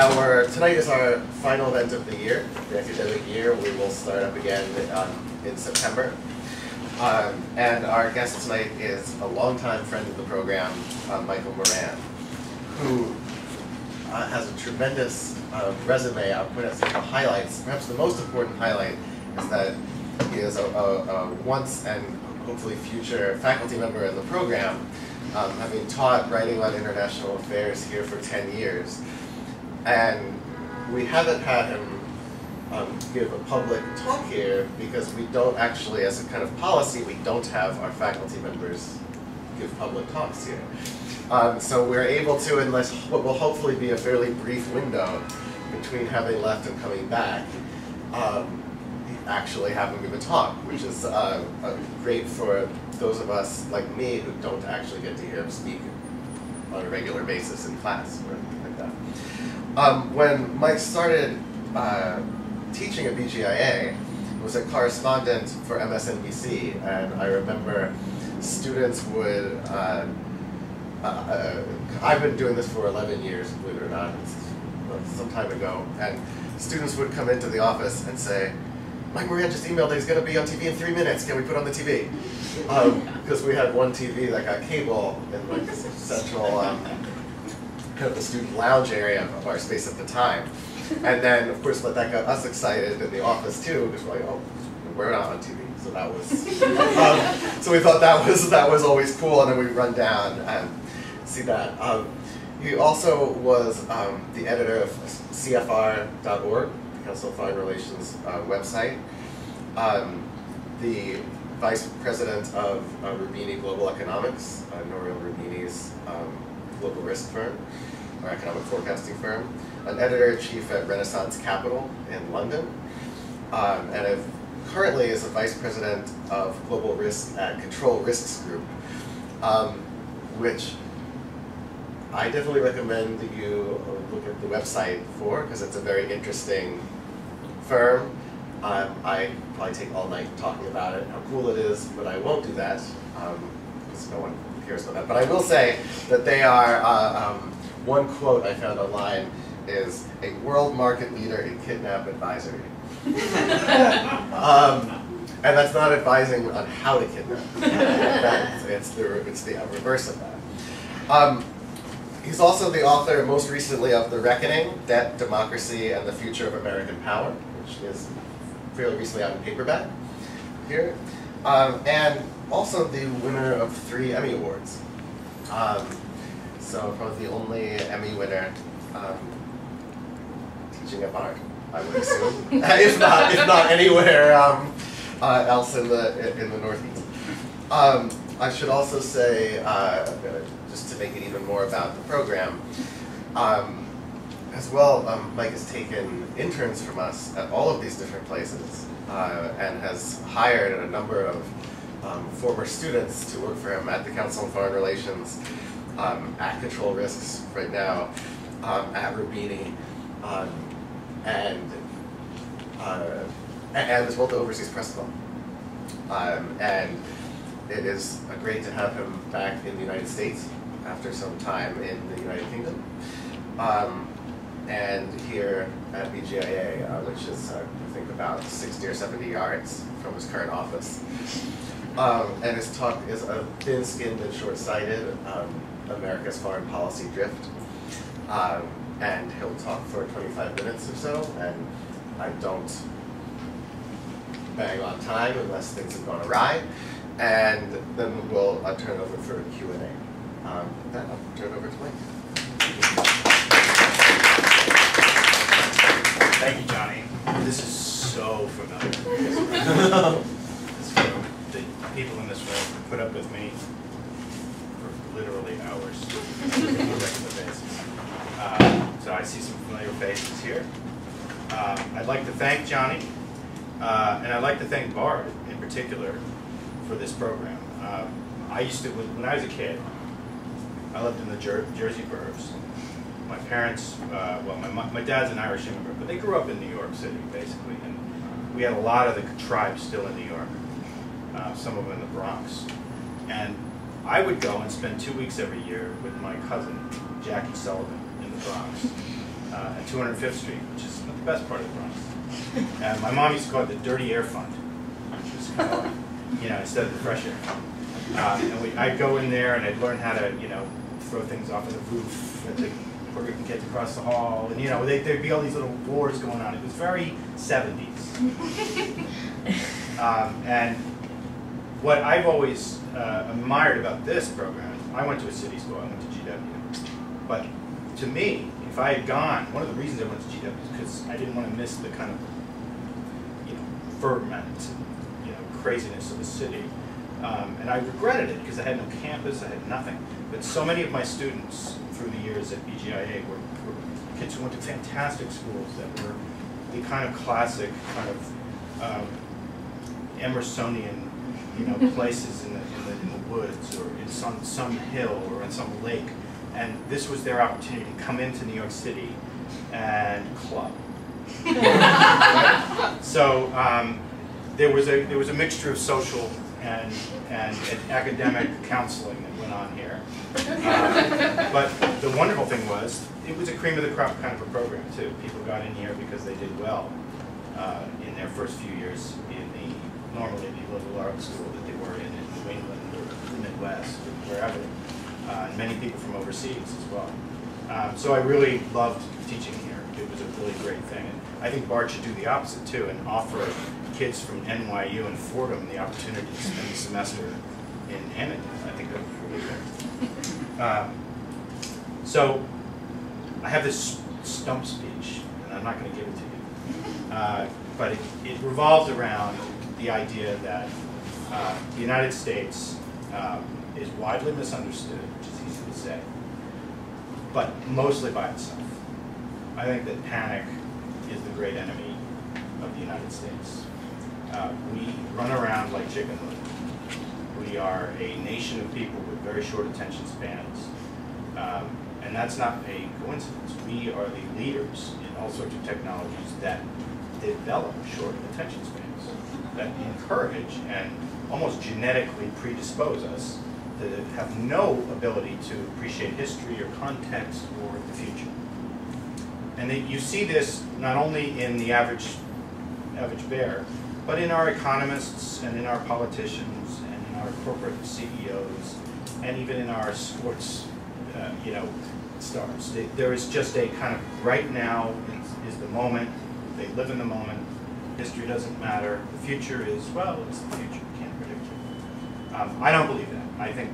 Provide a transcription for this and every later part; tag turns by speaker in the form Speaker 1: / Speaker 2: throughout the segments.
Speaker 1: our tonight is our final event of the year, the academic year. We will start up again um, in September. Um, and our guest tonight is a longtime friend of the program, uh, Michael Moran, who uh, has a tremendous uh, resume. I'll point out some highlights. Perhaps the most important highlight is that he is a, a, a once and hopefully future faculty member in the program, um, having taught writing on international affairs here for 10 years. And we haven't had him um, give a public talk here because we don't actually, as a kind of policy, we don't have our faculty members give public talks here. Um, so we're able to, unless what will hopefully be a fairly brief window between having left and coming back, um, actually have him give a talk, which is uh, uh, great for those of us like me who don't actually get to hear him speak on a regular basis in class or anything like that. Um, when Mike started uh, teaching at BGIA, was a correspondent for MSNBC, and I remember students would, uh, uh, I've been doing this for 11 years, believe it or not, it's some time ago, and students would come into the office and say, Mike Moran just emailed that he's going to be on TV in three minutes. Can we put on the TV? Because um, we had one TV that got cable in like central, um, kind of the student lounge area of our space at the time. And then, of course, what that got us excited in the office too, because we're like, oh, we're not on TV. So that was, um, so we thought that was that was always cool, and then we run down and see that. Um, he also was um, the editor of CFR.org, the Council of Foreign Relations uh, website, um, the vice president of uh, Roubini Global Economics, uh, Nouriel Roubini's um, global risk firm, or economic forecasting firm, an editor-in-chief at Renaissance Capital in London, um, and I've currently is a vice president of global risk at Control Risks Group, um, which I definitely recommend that you look at the website for because it's a very interesting firm. Um, I probably take all night talking about it, how cool it is, but I won't do that because um, no one cares about that. But I will say that they are, uh, um, one quote I found online is a world market leader in kidnap advisory. um, and that's not advising on how to kidnap. it's, the, it's the reverse of that. Um, he's also the author, most recently, of The Reckoning, Debt, Democracy, and the Future of American Power, which is fairly recently out in paperback here. Um, and also the winner of three Emmy Awards. Um, so probably the only Emmy winner um, teaching at Bard, I would assume. if not, if not anywhere um, uh, else in the in the Northeast. Um, I should also say, uh, just to make it even more about the program, um, as well, um, Mike has taken interns from us at all of these different places uh, and has hired a number of um, former students to work for him at the Council on Foreign Relations, um, at Control Risks right now, um, at Roubini, um, and uh, and as well the Overseas Press Club. Um, and it is great to have him back in the United States after some time in the United Kingdom. Um, and here at BGIA, uh, which is, uh, I think, about 60 or 70 yards from his current office. Um, and his talk is thin-skinned and short-sighted um, America's foreign policy drift. Um, and he'll talk for 25 minutes or so, and I don't bang on time unless things have gone awry, and then we'll uh, turn over for Q&A. Um, with that, I'll turn it over to Mike.
Speaker 2: Thank you, Johnny. This is so familiar. the people in this room put up with me for literally hours. Uh, so I see some familiar faces here. Uh, I'd like to thank Johnny, uh, and I'd like to thank Bard in particular for this program. Uh, I used to, when I was a kid, I lived in the Jer Jersey burbs. My parents, uh, well, my, my dad's an Irish immigrant, but they grew up in New York City, basically. And we had a lot of the tribes still in New York, uh, some of them in the Bronx. And I would go and spend two weeks every year with my cousin, Jackie Sullivan, in the Bronx. uh, at 205th Street, which is not the best part of the Bronx. And my mom used to call it the dirty air fund, which was kind of like, you know, instead of the fresh air. Um, and we, I'd go in there and I'd learn how to, you know, throw things off of the roof at the Puerto kids across the hall. And, you know, they, there'd be all these little wars going on. It was very 70s. Um, and what I've always uh, admired about this program, I went to a city school, I went to GW. But to me, if I had gone, one of the reasons I went to GW is because I didn't want to miss the kind of, you know, ferment you know, craziness of the city. Um, and I regretted it because I had no campus, I had nothing. But so many of my students through the years at BGIA were, were kids who went to fantastic schools that were the kind of classic kind of um, Emersonian, you know, places in the, in the, in the woods or in some, some hill or in some lake. And this was their opportunity to come into New York City and club. so um, there was a there was a mixture of social and and, and academic counseling that went on here. Uh, but the wonderful thing was it was a cream of the crop kind of a program too. People got in here because they did well uh, in their first few years normally the liberal arts school that they were in in New England or the Midwest or wherever, uh, and many people from overseas as well. Um, so I really loved teaching here. It was a really great thing. And I think Bard should do the opposite too and offer kids from NYU and Fordham the opportunity to spend a semester in Hamilton. I think that would be really good. Um, so I have this stump speech, and I'm not going to give it to you. Uh, but it, it revolves around the idea that uh, the United States um, is widely misunderstood, which is easy to say, but mostly by itself. I think that panic is the great enemy of the United States. Uh, we run around like chicken little. We are a nation of people with very short attention spans. Um, and that's not a coincidence. We are the leaders in all sorts of technologies that develop short attention spans, that encourage and almost genetically predispose us to have no ability to appreciate history or context or the future. And you see this not only in the average, average bear, but in our economists and in our politicians and in our corporate CEOs and even in our sports, uh, you know, stars. There is just a kind of right now is, is the moment. They live in the moment. History doesn't matter. The future is, well, it's the future. You can't predict it. Um, I don't believe that. I think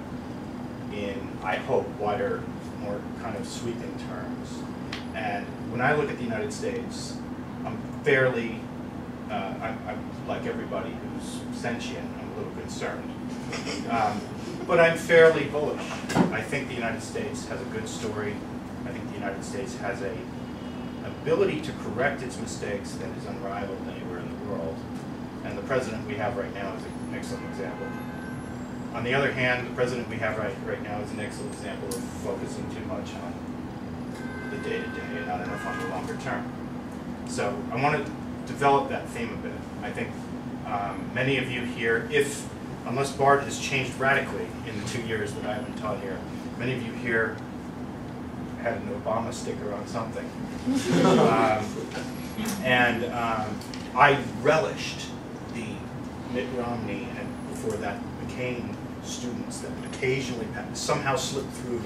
Speaker 2: in, I hope, wider, more kind of sweeping terms. And when I look at the United States, I'm fairly, uh, I'm, I'm, like everybody who's sentient, I'm a little concerned. Um, but I'm fairly bullish. I think the United States has a good story. I think the United States has a ability to correct its mistakes that is unrivaled world. And the president we have right now is an excellent example. On the other hand, the president we have right, right now is an excellent example of focusing too much on the day-to-day -day and not enough on the longer term. So I want to develop that theme a bit. I think um, many of you here, if unless Bard has changed radically in the two years that I've been taught here. Many of you here had an Obama sticker on something. um, and um, I relished the Mitt Romney and before that McCain students that occasionally somehow slip through,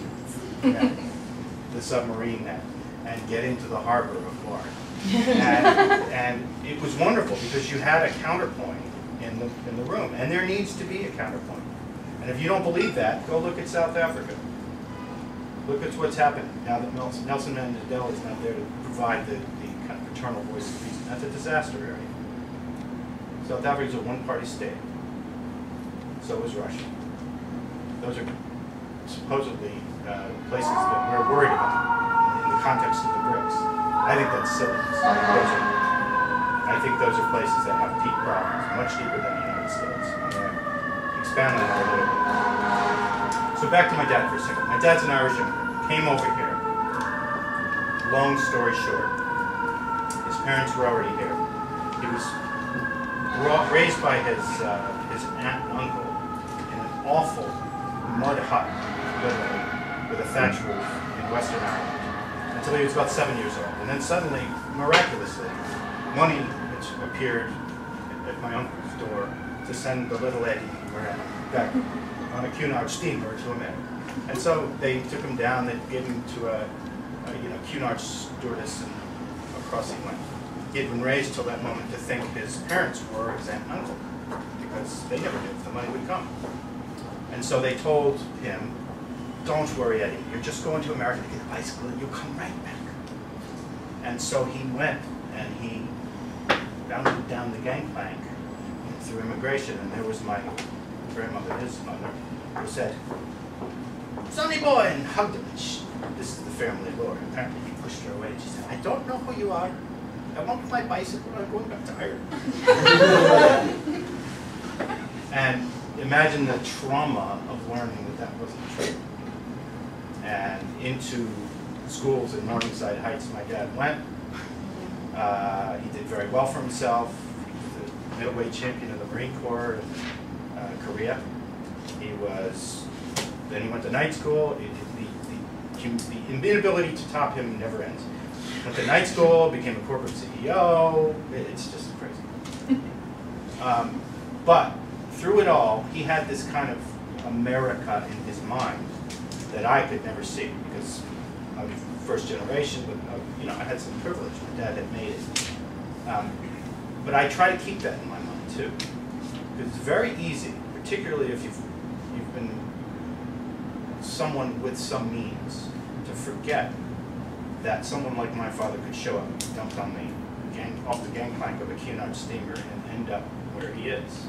Speaker 2: the, the submarine net and get into the harbor of Bard. And, and it was wonderful because you had a counterpoint in the, in the room. And there needs to be a counterpoint. And if you don't believe that, go look at South Africa. Look at what's happened now that Nelson, Nelson Mandela is not there to provide the, voice of reason. That's a disaster area. South Africa is a one-party state. So is Russia. Those are supposedly uh, places that we're worried about in the context of the BRICS. I think that's silly. I think those are places that have deep problems, much deeper than the United States. Expand on that a little bit. So back to my dad for a second. My dad's an Irish immigrant, came over here. Long story short, parents were already here. He was raised by his, uh, his aunt and uncle in an awful mud hut, literally, with a thatch roof in Western Ireland. Until he was about seven years old. And then suddenly, miraculously, money appeared at my uncle's door to send the little Eddie Miranda back on a Cunard steamer to America. And so they took him down, they gave him to a, a you know, Cunard stewardess, and he went. He had been raised till that moment to think his parents were his aunt and uncle, because they never knew if the money would come. And so they told him, don't worry, Eddie, you're just going to America to get a bicycle and you'll come right back. And so he went and he bounded down the gangplank through immigration, and there was my grandmother, his mother, who said, Sonny boy, and hugged him. This is the family lore. Apparently pushed her away. She said, I don't know who you are. I want my bicycle. I'm going back to Ireland. and imagine the trauma of learning that that wasn't true. And into schools in Morningside Heights, my dad went. Uh, he did very well for himself. He was the middleweight champion of the Marine Corps in uh, Korea. He was, then he went to night school. It- it- the, inability to top him never ends. Went to night school, became a corporate CEO. It's just crazy. Um, but through it all, he had this kind of America in his mind that I could never see because I'm first generation, but uh, you know I had some privilege. My dad had made it, um, but I try to keep that in my mind too, because it's very easy, particularly if you've you've been someone with some means, to forget that someone like my father could show up, dump on the gang off the gangplank of a Cunard steamer and end up where he is,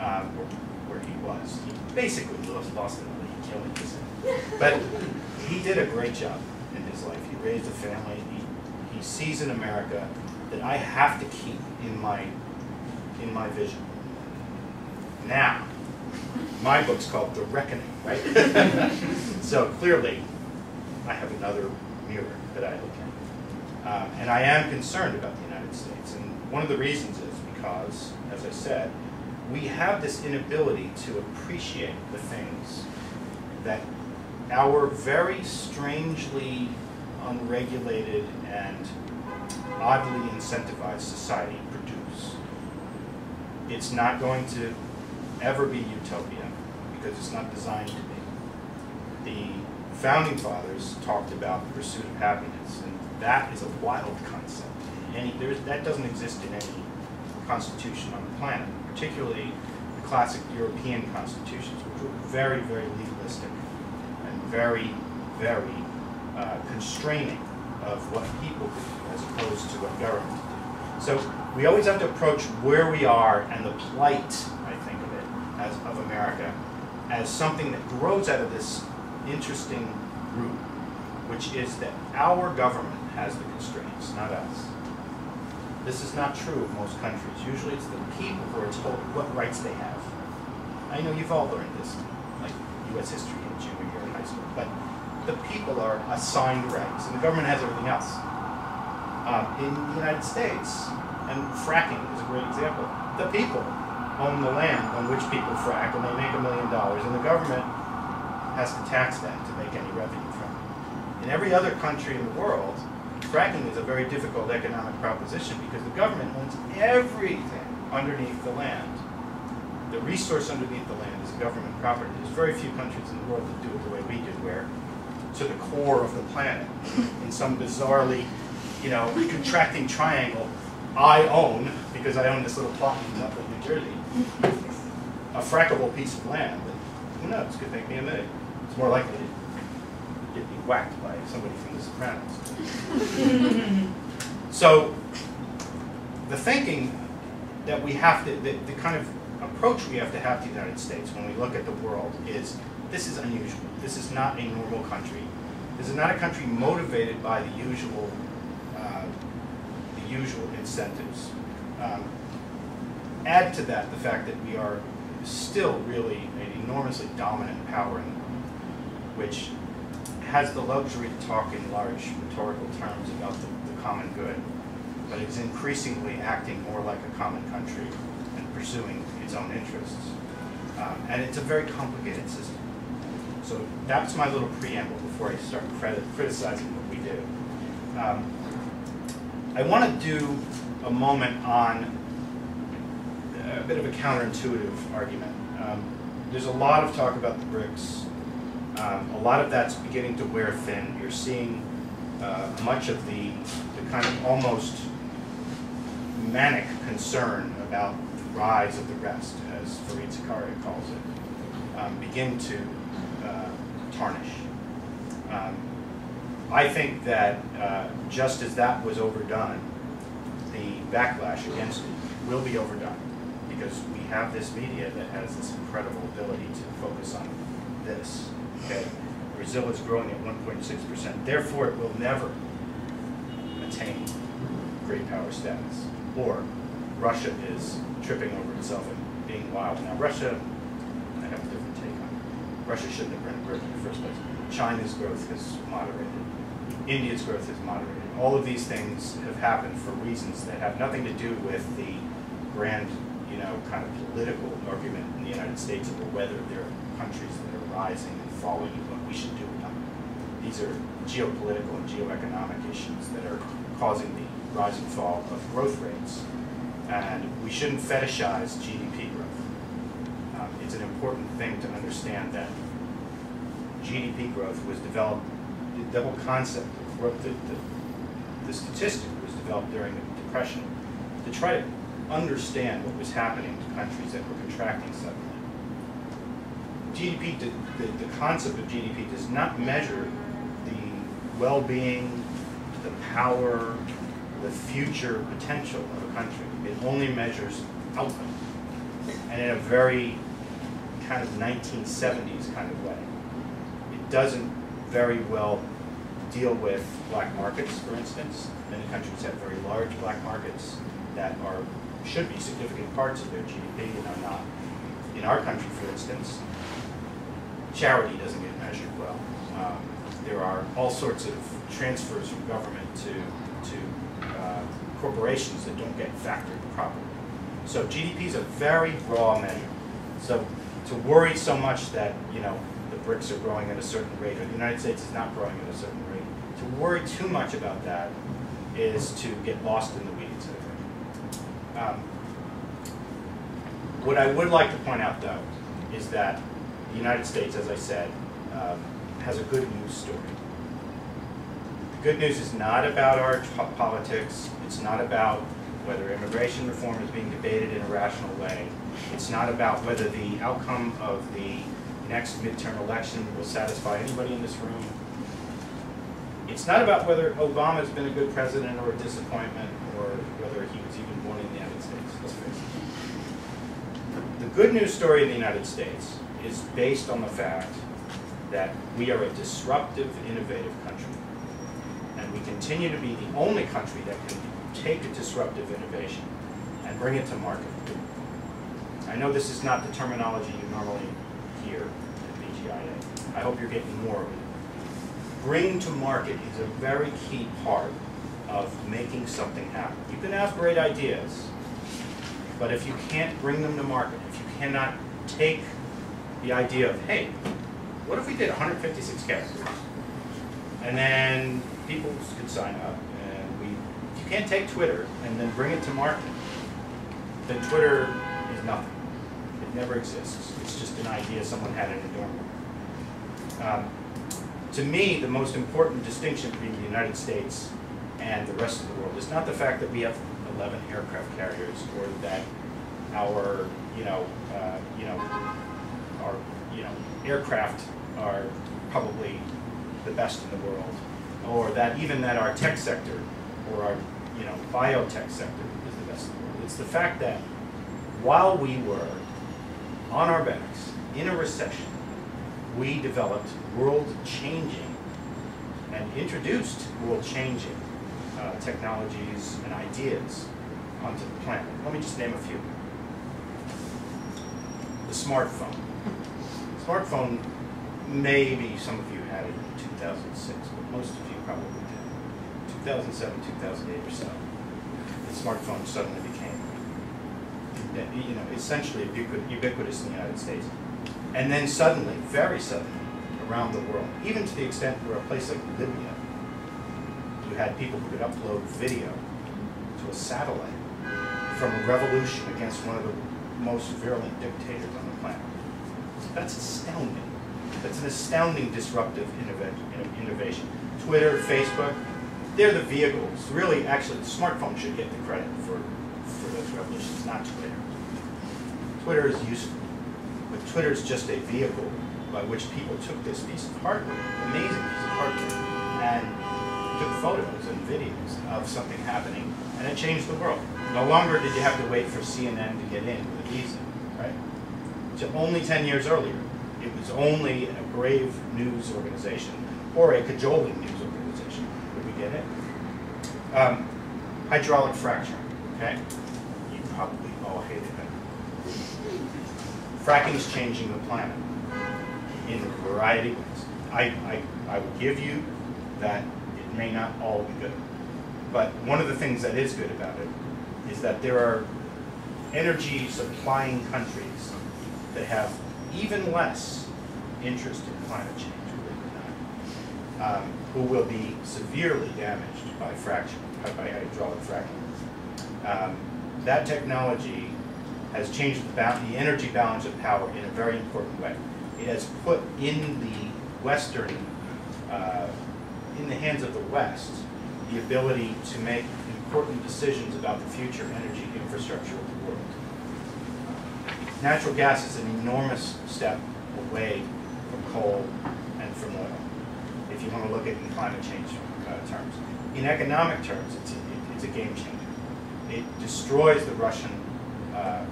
Speaker 2: uh, or where he was. He basically lost, lost it, he killed himself. But he did a great job in his life. He raised a family. He, he sees an America that I have to keep in my in my vision. Now, my book's called The Reckoning, right? so clearly, I have another mirror that I look at. Um, and I am concerned about the United States. And one of the reasons is because, as I said, we have this inability to appreciate the things that our very strangely unregulated and oddly incentivized society produce. It's not going to ever be utopia because it's not designed to be. The founding fathers talked about the pursuit of happiness, and that is a wild concept. Any, that doesn't exist in any constitution on the planet, particularly the classic European constitutions, which were very, very legalistic and very, very uh, constraining of what people could do as opposed to what government could do. So we always have to approach where we are and the plight, I think of it, as of America, as something that grows out of this interesting root, which is that our government has the constraints, not us. This is not true of most countries. Usually it's the people who are told what rights they have. I know you've all learned this, like U.S. history in junior year in high school, but the people are assigned rights, and the government has everything else. Um, in the United States, and fracking is a great example, the people own the land on which people frack, and they make a million dollars, and the government has to tax that to make any revenue from it. In every other country in the world, fracking is a very difficult economic proposition because the government owns everything underneath the land. The resource underneath the land is government property. There's very few countries in the world that do it the way we do, where to the core of the planet, in some bizarrely, you know, contracting triangle, I own, because I own this little plot in Nutley, New Jersey, a frackable piece of land who knows, could make me a million. It's more likely to get me whacked by somebody from The Sopranos. So, the thinking that we have to, the, the kind of approach we have to have to the United States when we look at the world is, this is unusual. This is not a normal country. This is not a country motivated by the usual, uh, the usual incentives. Um, add to that the fact that we are still really an enormously dominant power in the world, which has the luxury to talk in large rhetorical terms about the, the common good, but is increasingly acting more like a common country and pursuing its own interests. Um, and it's a very complicated system. So that's my little preamble before I start criticizing what we do. Um, I want to do a moment on a bit of a counterintuitive argument. Um, there's a lot of talk about the BRICS. Um, a lot of that's beginning to wear thin. You're seeing uh, much of the, the kind of almost manic concern about the rise of the rest, as Fareed Zakaria calls it, um, begin to uh, tarnish. Um, I think that uh, just as that was overdone, the backlash against it will be overdone because we have this media that has this incredible ability to focus on this. Okay, Brazil is growing at 1.6 percent. Therefore, it will never attain great power status. Or Russia is tripping over itself and being wild. Now, Russia, I have a different take on. It. Russia shouldn't have been BRIC in the first place. China's growth has moderated. India's growth has moderated. All of these things have happened for reasons that have nothing to do with the grand, know, kind of political argument in the United States over whether there are countries that are rising and falling and what we should do about them. These are geopolitical and geoeconomic issues that are causing the rise and fall of growth rates. And we shouldn't fetishize GDP growth. Um, it's an important thing to understand that GDP growth was developed, the double concept the, the, the statistic was developed during the Depression to try to understand what was happening to countries that were contracting suddenly. GDP, the, the concept of GDP does not measure the well-being, the power, the future potential of a country. It only measures output, and in a very kind of 1970s kind of way. It doesn't very well deal with black markets, for instance. Many countries have very large black markets that are should be significant parts of their GDP and are not. In our country, for instance, charity doesn't get measured well. Um, there are all sorts of transfers from government to, to uh, corporations that don't get factored properly. So GDP is a very raw measure. So to worry so much that, you know, the BRICS are growing at a certain rate or the United States is not growing at a certain rate, to worry too much about that is to get lost in the. Um, what I would like to point out, though, is that the United States, as I said, um, has a good news story. The good news is not about our politics. It's not about whether immigration reform is being debated in a rational way. It's not about whether the outcome of the next midterm election will satisfy anybody in this room. It's not about whether Obama's been a good president or a disappointment or whether he was even born in the United States. Let's face it. The good news story in the United States is based on the fact that we are a disruptive, innovative country. And we continue to be the only country that can take a disruptive innovation and bring it to market. I know this is not the terminology you normally hear at BGIA. I hope you're getting more of it. Bring to market is a very key part of making something happen. You can have great ideas, but if you can't bring them to market, cannot take the idea of, hey, what if we did 156 characters? And then people could sign up, and we, you can't take Twitter and then bring it to market, then Twitter is nothing. It never exists. It's just an idea someone had in a dorm room. Um, to me, the most important distinction between the United States and the rest of the world is not the fact that we have 11 aircraft carriers or that our, you know, uh, you know, our, you know, aircraft are probably the best in the world, or that even that our tech sector or our, you know, biotech sector is the best in the world. It's the fact that while we were on our backs in a recession, we developed world-changing and introduced world-changing uh, technologies and ideas onto the planet. Let me just name a few. The smartphone. Smartphone, maybe some of you had it in 2006, but most of you probably did. 2007, 2008 or so, the smartphone suddenly became, you know, essentially ubiquitous in the United States. And then suddenly, very suddenly, around the world, even to the extent where a place like Libya, you had people who could upload video to a satellite from a revolution against one of the most virulent dictators on the planet. That's astounding. That's an astounding disruptive innovation. Twitter, Facebook, they're the vehicles. Really, actually, the smartphone should get the credit for, for those revolutions, not Twitter. Twitter is useful, but Twitter is just a vehicle by which people took this piece of hardware, amazing piece of hardware, and took photos and videos of something happening, and it changed the world. No longer did you have to wait for CNN to get in with a visa, right? So only 10 years earlier, it was only a brave news organization or a cajoling news organization would we get in. Um, hydraulic fracturing, okay? You probably all hated it. Fracking is changing the planet in a variety of ways. I, I, I will give you that it may not all be good. But one of the things that is good about it is that there are energy supplying countries that have even less interest in climate change, believe it or not, um, who will be severely damaged by fraction, by hydraulic fracking. Um, that technology has changed the, the energy balance of power in a very important way. It has put in the Western, uh, in the hands of the West, the ability to make important decisions about the future energy infrastructure of the world. Natural gas is an enormous step away from coal and from oil, if you want to look at it in climate change uh, terms. In economic terms, it's a, it- it's a game changer. It destroys the Russian, uh,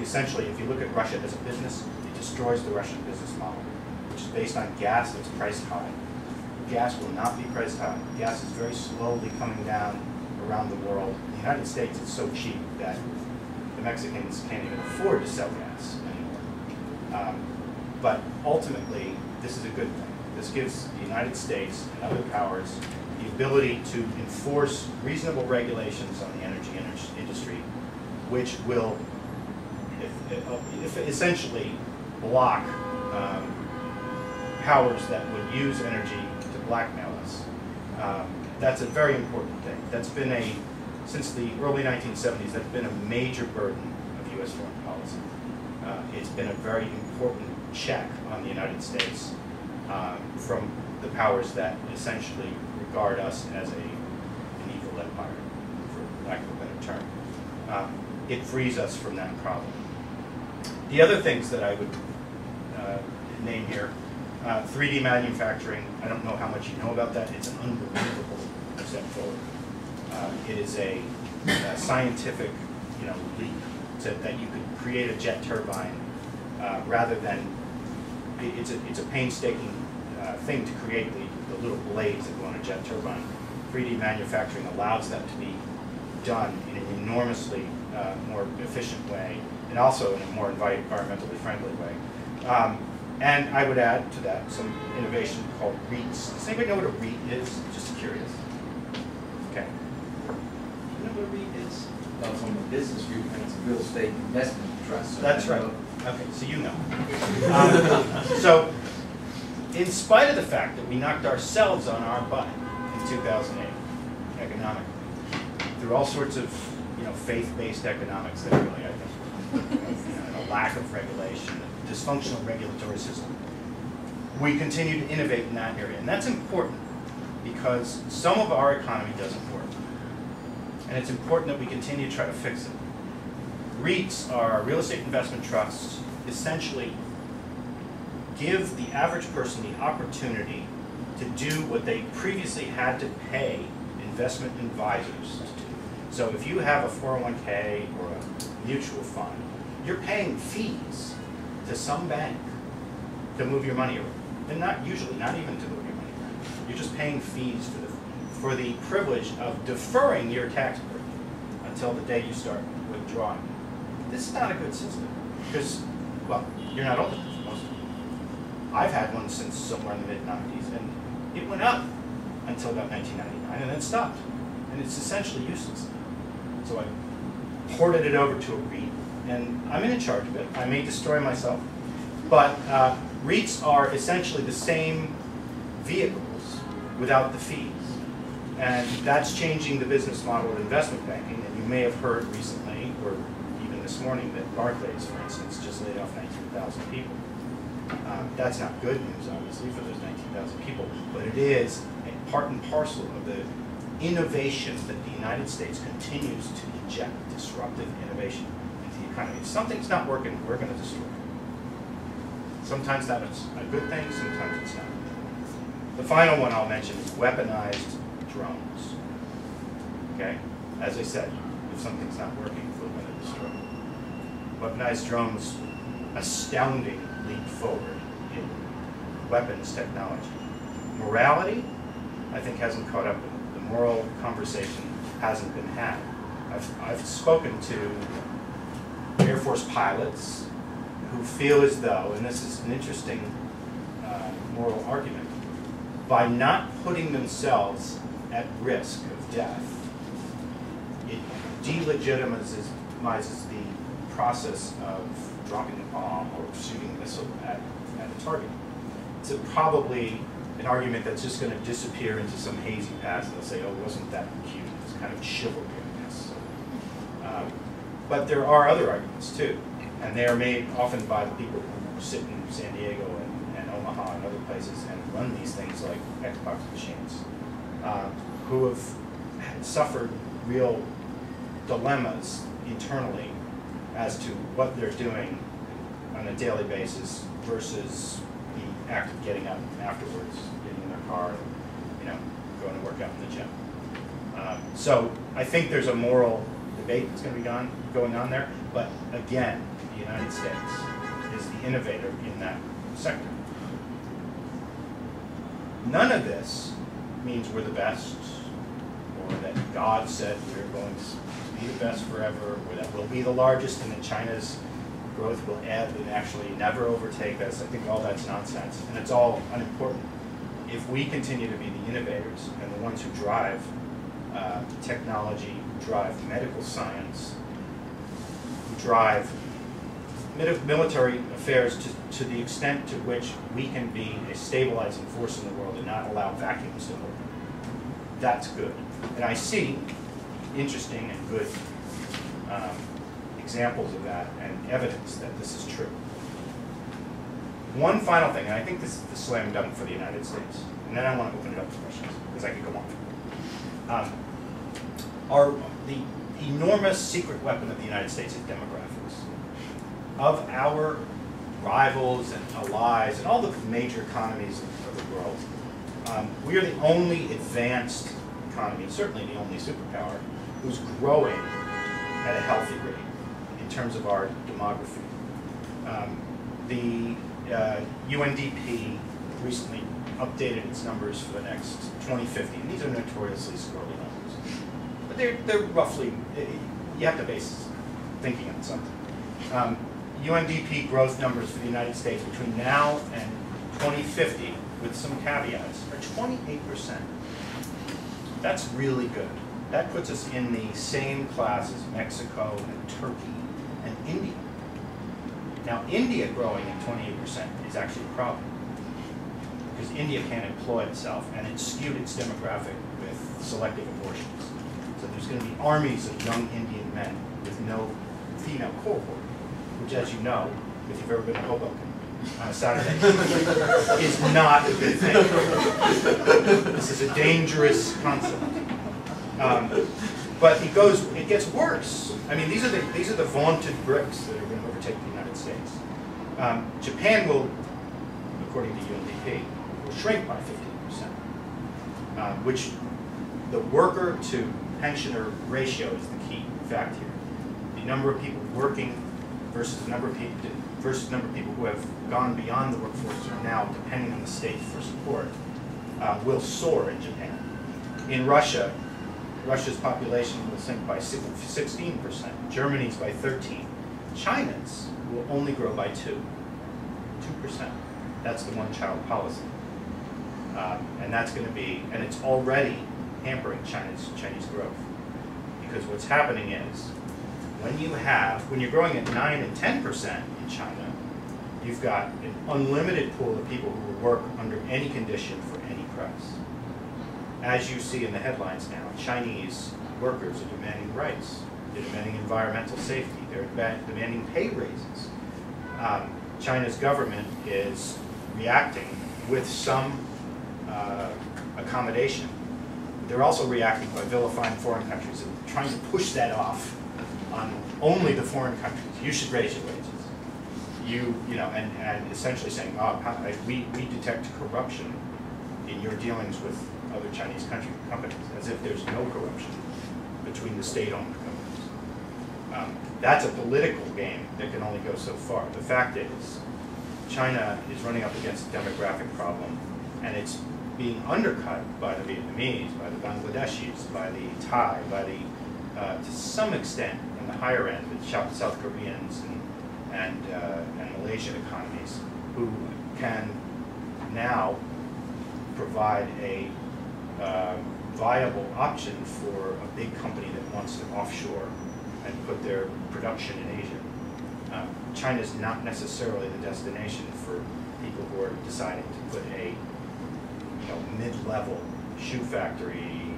Speaker 2: essentially, if you look at Russia as a business, it destroys the Russian business model, which is based on gas that's priced high. Gas will not be priced high. Gas is very slowly coming down around the world. In the United States, it's so cheap that the Mexicans can't even afford to sell gas anymore. Um, But ultimately, this is a good thing. This gives the United States and other powers the ability to enforce reasonable regulations on the energy industry, which will if- if- essentially block um, powers that would use energy blackmail us. Um, That's a very important thing. That's been a, since the early 1970s, that's been a major burden of U.S. foreign policy. Uh, It's been a very important check on the United States um, from the powers that essentially regard us as a, an evil empire, for lack of a better term. Um, It frees us from that problem. The other things that I would uh, name here, uh, 3D manufacturing, I don't know how much you know about that, it's an unbelievable step forward. Uh, It is a a scientific, you know, leap to, that you could create a jet turbine uh, rather than, it- it's a, it's a painstaking uh, thing to create the, the little blades that go on a jet turbine. 3D manufacturing allows that to be done in an enormously uh, more efficient way and also in a more environmentally friendly way. Um, And I would add to that some innovation called REITs. Does anybody know what a REIT is? Just curious. Okay. You know what a REIT is?
Speaker 3: Well, from a business viewpoint, it's a real estate investment trust. so
Speaker 2: That's right.
Speaker 3: know-
Speaker 2: Okay, so you know. Um, So, in spite of the fact that we knocked ourselves on our butt in 2008 economically, through all sorts of, you know, faith-based economics that really, I think, you know, and a lack of regulation, a dysfunctional regulatory system, we continue to innovate in that area. And that's important because some of our economy doesn't work. And it's important that we continue to try to fix it. REITs are real estate investment trusts, essentially give the average person the opportunity to do what they previously had to pay investment advisors to do. So if you have a 401k or a mutual fund, you're paying fees to some bank to move your money around. And not usually, not even to move your money around. You're just paying fees for the, for the privilege of deferring your tax burden until the day you start withdrawing. This is not a good system, because, well, you're not old enough, most. I've had one since somewhere in the mid-nineties, and it went up until about nineteen ninety-nine, and then stopped. And it's essentially useless. So I ported it over to a REIT, and I'm in charge of it. I may destroy myself, but uh, REITs are essentially the same vehicles without the fees. And that's changing the business model of investment banking, and you may have heard recently, or even this morning, that Barclays, for instance, just laid off 19,000 people. Um, That's not good news, obviously, for those 19,000 people, but it is a part and parcel of the innovation that the United States continues to inject, disruptive innovation economy. If something's not working, we're gonna destroy it. Sometimes that's a good thing, sometimes it's not. The final one I'll mention is weaponized drones. Okay? As I said, if something's not working, we're gonna destroy it. Weaponized drones, astounding leap forward in weapons technology. Morality, I think hasn't caught up with it. The moral conversation hasn't been had. I've, I've spoken to Force pilots who feel as though, and this is an interesting uh, moral argument, by not putting themselves at risk of death, it delegitimizes the process of dropping a bomb or shooting a missile at, at a target. It's a, probably an argument that's just going to disappear into some hazy past, and they'll say, "Oh, wasn't that cute?" It's kind of chivalry, I guess. Um, but there are other arguments too, and they are made often by the people who sit in San Diego and, and Omaha and other places and run these things like Xbox machines, uh, who have suffered real dilemmas internally as to what they're doing on a daily basis versus the act of getting up afterwards, getting in their car, and, you know, going to work out in the gym. Um, so I think there's a moral debate that's going to be gone, going on there, but again, the United States is the innovator in that sector. None of this means we're the best, or that God said we're going to be the best forever, or that we'll be the largest, and that China's growth will ebb and actually never overtake us. I think all that's nonsense, and it's all unimportant. If we continue to be the innovators and the ones who drive uh, technology, drive medical science, who drive military affairs to, to the extent to which we can be a stabilizing force in the world and not allow vacuums to open. That's good. And I see interesting and good um, examples of that and evidence that this is true. One final thing, and I think this is the slam dunk for the United States, and then I want to open it up to questions, because I could go on. Um, Our, the enormous secret weapon of the United States is demographics. Of our rivals and allies and all the major economies of the world, um, we are the only advanced economy, and certainly the only superpower, who's growing at a healthy rate in terms of our demography. Um, the uh, UNDP recently updated its numbers for the next 2050, and these are notoriously squirrely numbers. They're, they're roughly, eh, you have to base thinking on something. Um, UNDP growth numbers for the United States between now and 2050, with some caveats, are 28%. That's really good. That puts us in the same class as Mexico and Turkey and India. Now, India growing at 28% is actually a problem because India can't employ itself and it's skewed its demographic with selective abortions. There's going to be armies of young Indian men with no female cohort, which, as you know, if you've ever been to Hoboken on a Saturday, is not a good thing. This is a dangerous concept. Um, but it goes, it gets worse. I mean, these are the these are the vaunted BRICS that are going to overtake the United States. Um, Japan will, according to UNDP, will shrink by 15%, uh, which the worker to pensioner ratio is the key fact here. The number of people working versus the number of people versus the number of people who have gone beyond the workforce are now depending on the state for support uh, will soar in Japan. In Russia, Russia's population will sink by 16%, Germany's by 13, China's will only grow by 2, 2%. That's the one-child policy. Um, and that's going to be, and it's already hampering China's Chinese growth. Because what's happening is, when you have, when you're growing at 9 and 10% in China, you've got an unlimited pool of people who will work under any condition for any price. as you see in the headlines now, Chinese workers are demanding rights. They're demanding environmental safety. They're demanding pay raises. Um, China's government is reacting with some uh, accommodation. They're also reacting by vilifying foreign countries and trying to push that off on only the foreign countries. You should raise your wages. You, you know, and, and essentially saying, oh, we, we detect corruption in your dealings with other Chinese country companies, as if there's no corruption between the state-owned companies. Um, That's a political game that can only go so far. The fact is, China is running up against a demographic problem, and it's being undercut by the Vietnamese, by the Bangladeshis, by the Thai, by the, uh, to some extent, in the higher end, the South Koreans and, and, uh, and Malaysian economies, who can now provide a uh, viable option for a big company that wants to offshore and put their production in Asia. Uh, China is not necessarily the destination for people who are deciding to put a, know, mid-level shoe factory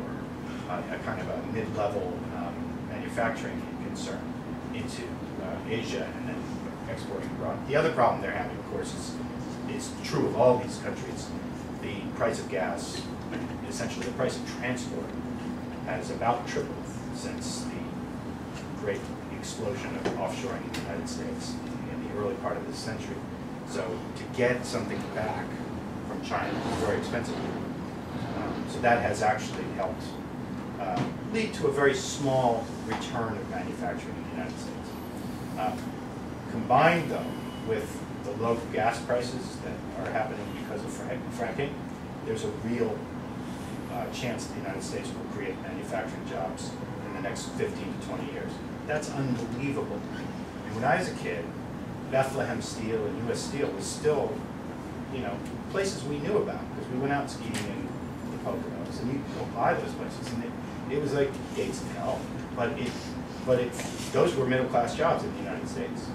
Speaker 2: or a, a kind of a mid-level um, manufacturing concern into uh, Asia and then exporting abroad. The other problem they're having, of course, is, is true of all these countries. The price of gas, essentially the price of transport, has about tripled since the great explosion of offshoring in the United States in the early part of this century. So to get something back from China is very expensive. Um, So that has actually helped uh, lead to a very small return of manufacturing in the United States. Um, Combined though with the low gas prices that are happening because of frac- fracking, there's a real uh, chance the United States will create manufacturing jobs in the next 15 to 20 years. That's unbelievable. And when I was a kid, Bethlehem Steel and U.S. Steel was still, you know, places we knew about because we went out skiing in the Poconos and you go by those places and it, it was like gates of hell. But it, but it, those were middle class jobs in the United States.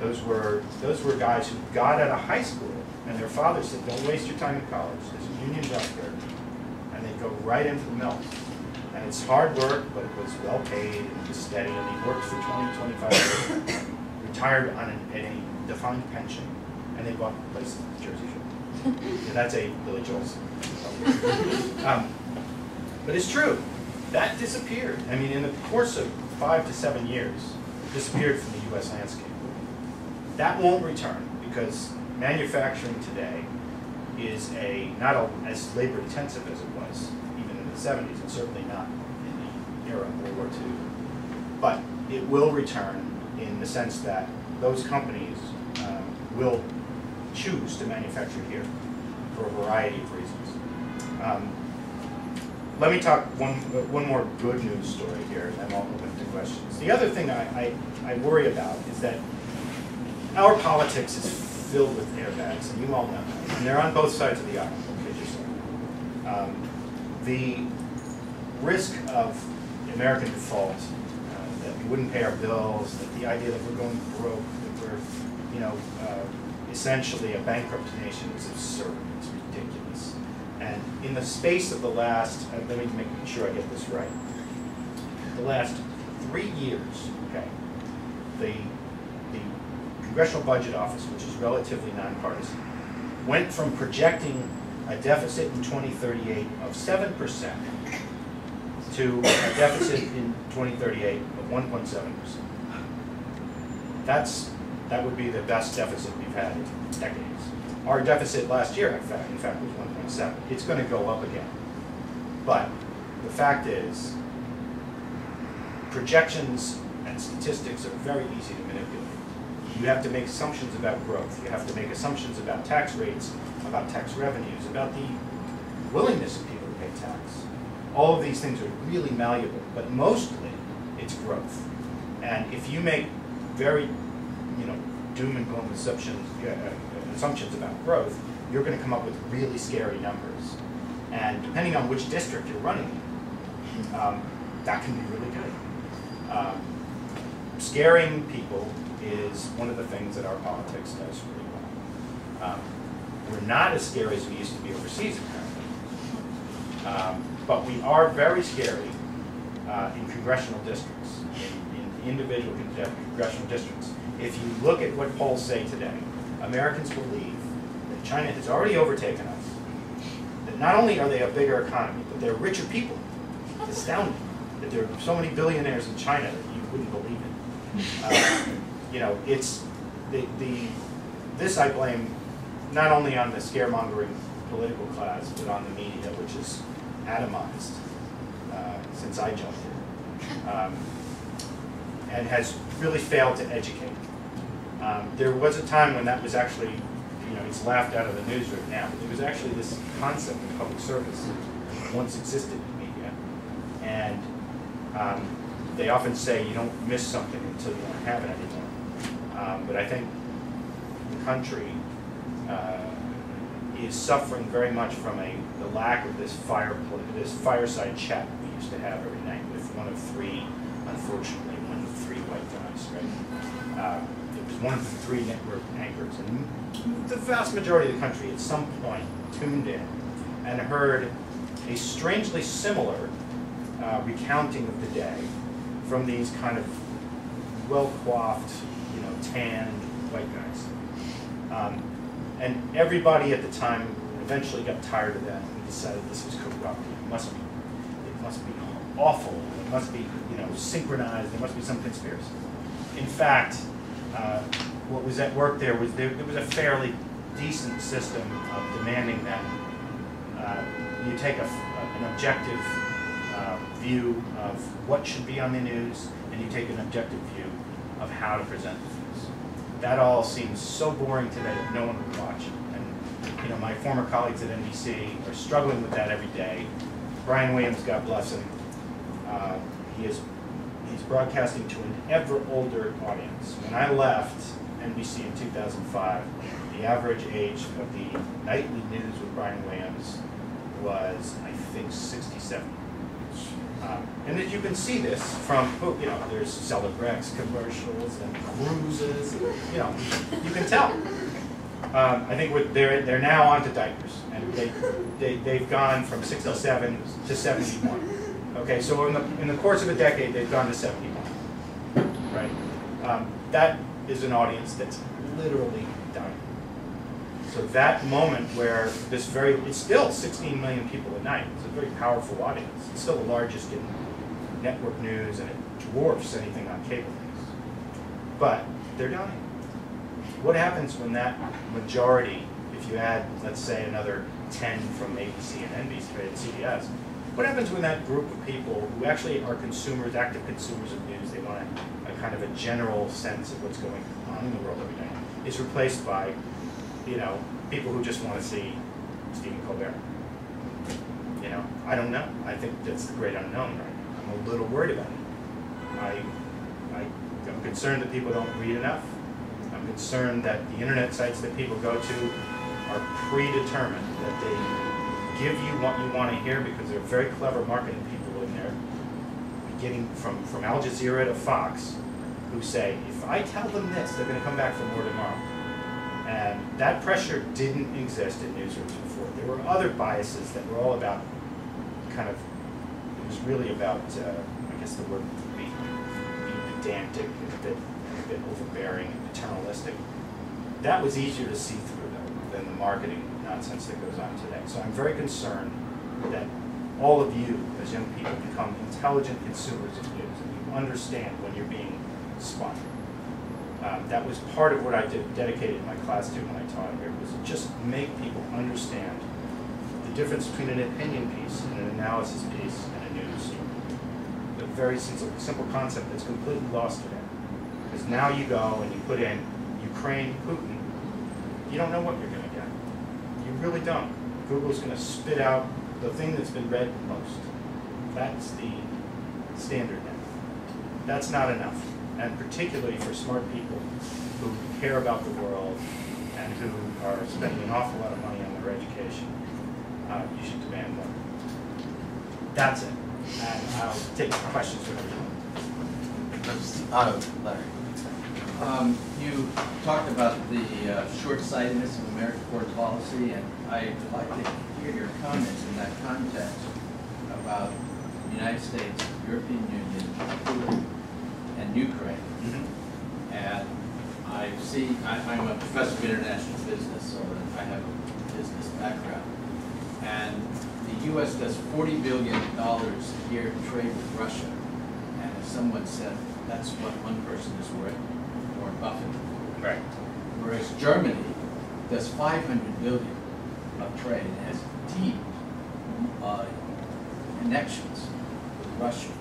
Speaker 2: Those were those were guys who got out of high school and their father said, "Don't waste your time in college. There's a union job there," and they go right into the mills. And it's hard work, but it was well paid and it was steady. And he worked for 20, 25 years, retired on an, a defined pension, and they bought a place in Jersey Shore. And that's a Billy Joel song. Um, But it's true, that disappeared. I mean, in the course of five to seven years, disappeared from the US landscape. That won't return because manufacturing today is a, not a, as labor intensive as it was even in the seventies, and certainly not in the era of World War II. But it will return in the sense that those companies um, will choose to manufacture here for a variety of reasons. Um, let me talk one, one more good news story here, and then I'll open to questions. The other thing I, I, I worry about is that our politics is filled with airbags, and you all know that. And they're on both sides of the aisle, kid yourself. Um, the risk of American default, uh, that we wouldn't pay our bills, that the idea that we're going broke, that we're, you know, uh, essentially a bankrupt nation is absurd. It's ridiculous. And in the space of the last, uh, let me make sure I get this right. The last three years, okay, the, the Congressional Budget Office, which is relatively nonpartisan, went from projecting a deficit in 2038 of 7% to a deficit in 2038 of 1.7%. That's, that would be the best deficit we've had in decades. Our deficit last year, in fact, in fact, was 1.7. It's going to go up again. But the fact is, projections and statistics are very easy to manipulate. You have to make assumptions about growth. You have to make assumptions about tax rates, about tax revenues, about the willingness of people to pay tax. All of these things are really malleable, but mostly it's growth. And if you make very, you know, doom and gloom assumptions, uh, uh, assumptions about growth, you're going to come up with really scary numbers. And depending on which district you're running in, um, that can be really good. Um, scaring people is one of the things that our politics does really well. Um, we're not as scary as we used to be overseas, apparently. Um, But we are very scary uh, in congressional districts, in, in individual congressional districts. If you look at what polls say today, Americans believe that China has already overtaken us, that not only are they a bigger economy, but they're richer people. It's astounding that there are so many billionaires in China that you wouldn't believe it. Uh, You know, it's, the, the, this I blame not only on the scaremongering political class, but on the media, which is atomized uh, since I jumped in, um, and has really failed to educate. Um, There was a time when that was actually, you know, it's laughed out of the newsroom now, but there was actually this concept of public service that once existed in media. And um, they often say you don't miss something until you don't have it anymore. Um, But I think the country uh, is suffering very much from a, the lack of this fire, this fireside chat we used to have every night with one of three, unfortunately, guys, right? Uh, It was one of the three network anchors, and the vast majority of the country at some point tuned in and heard a strangely similar uh, recounting of the day from these kind of well-coiffed, you know, tanned white guys. Um, And everybody at the time eventually got tired of that and decided this was corrupt. It must be, it must be awful. It must be, you know, synchronized. There must be some conspiracy. In fact, uh, what was at work there was there, there was a fairly decent system of demanding that uh, you take a, an objective uh, view of what should be on the news, and you take an objective view of how to present the news. That all seems so boring today that no one would watch it. And, you know, my former colleagues at NBC are struggling with that every day. Brian Williams, God bless him, uh, he is, he's broadcasting to an ever older audience. When I left NBC in 2005, the average age of the nightly news with Brian Williams was, I think, 67. Um, And as you can see this from, oh, you know, there's Celebrex commercials and cruises, and, you know, you can tell. Um, I think they're, they're now onto diapers, and they, they, they've gone from sixty-seven to seventy-one. Okay, so in the, in the course of a decade, they've gone to seventy-one, right? Um, That is an audience that's literally dying. So that moment where this very, it's still 16 million people a night, it's a very powerful audience. It's still the largest in network news and it dwarfs anything on cable news. But they're dying. What happens when that majority, if you add, let's say, another 10 from ABC and NBC and CBS, what happens when that group of people who actually are consumers, active consumers of news, they want a, kind of a general sense of what's going on in the world every day, is replaced by you know, people who just want to see Stephen Colbert. You know, I don't know. I think that's the great unknown right now. I'm a little worried about it. I, I, I'm concerned that people don't read enough. I'm concerned that the internet sites that people go to are predetermined, that they give you what you want to hear because they're very clever marketing people in there, beginning from, from Al Jazeera to Fox, who say, if I tell them this, they're going to come back for more tomorrow. And that pressure didn't exist in newsrooms before. There were other biases that were all about kind of, it was really about, uh, I guess the word would be, being pedantic and a bit, a bit overbearing and paternalistic. That was easier to see through though, than the marketing nonsense that goes on today. So I'm very concerned that all of you, as young people, become intelligent consumers of news and you understand when you're being spun. Um, that was part of what I did, dedicated my class to when I taught here, was to just make people understand the difference between an opinion piece and an analysis piece and a news story. A very simple, simple concept that's completely lost today. Because now you go and you put in Ukraine, Putin, you don't know what you're gonna get. Really don't. Google's gonna spit out the thing that's been read most. That's the standard now. That's not enough and particularly for smart people who care about the world and who are spending an awful lot of money on their education, uh, you should demand more. That's it. And I'll take questions from everyone.
Speaker 1: Uh, Larry.
Speaker 3: Um, you talked about the uh, short-sightedness of American foreign policy, and I'd like to hear your comments in that context. about the United States, European Union, and Ukraine. And I see, I, I'm a professor of international business, so I have a business background. And the US does forty billion dollars a year in trade with Russia. And as someone said, that's what one person is worth, Warren Buffett.
Speaker 2: Right.
Speaker 3: Whereas Germany does five hundred billion of trade and has deep uh, connections with Russia.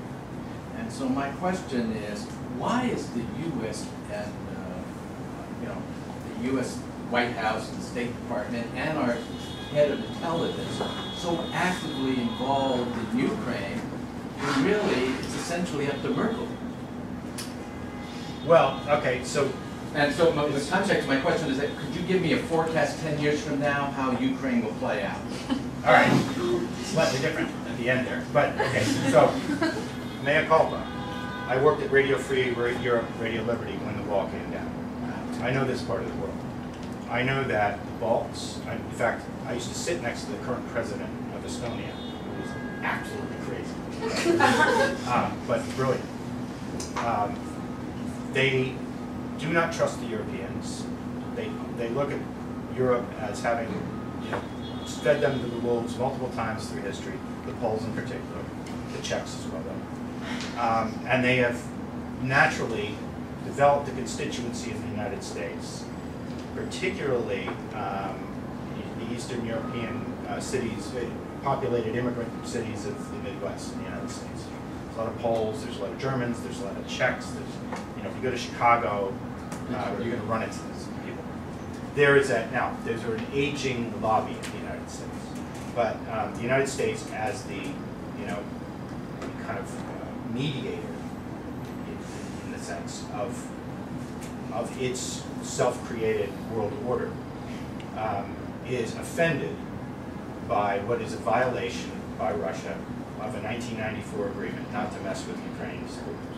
Speaker 3: And so my question is, why is the U.S. and, uh, you know, the U.S. White House and State Department and our head of intelligence so actively involved in Ukraine when really it's essentially up to Merkel?
Speaker 2: Well, okay, so,
Speaker 3: And so my- the context of my question is that, could you give me a forecast ten years from now, how Ukraine will play out?
Speaker 2: all right, slightly different at the end there, but, okay, so, mea culpa. I worked at Radio Free Europe, Radio Liberty when the wall came down. I know this part of the world. I know that the Balts, I- in fact, I used to sit next to the current president of Estonia, who was absolutely crazy. Um, But brilliant. Um, They do not trust the Europeans. They, they look at Europe as having, you know, fed them to the wolves multiple times through history, the Poles in particular, the Czechs as well. Um, and they have naturally developed a constituency in the United States, particularly um, the Eastern European uh, cities, uh, populated immigrant cities of the Midwest in the United States. A lot of Poles, there's a lot of Germans, there's a lot of Czechs, there's, you know, if you go to Chicago, uh, you're gonna run into these people. There is a, now, there's an aging lobby in the United States, but um, the United States as the, you know, kind of uh, mediator in, in the sense of, of its self-created world order, um, is offended by what is a violation by Russia of a 1994 agreement not to mess with Ukraine's borders.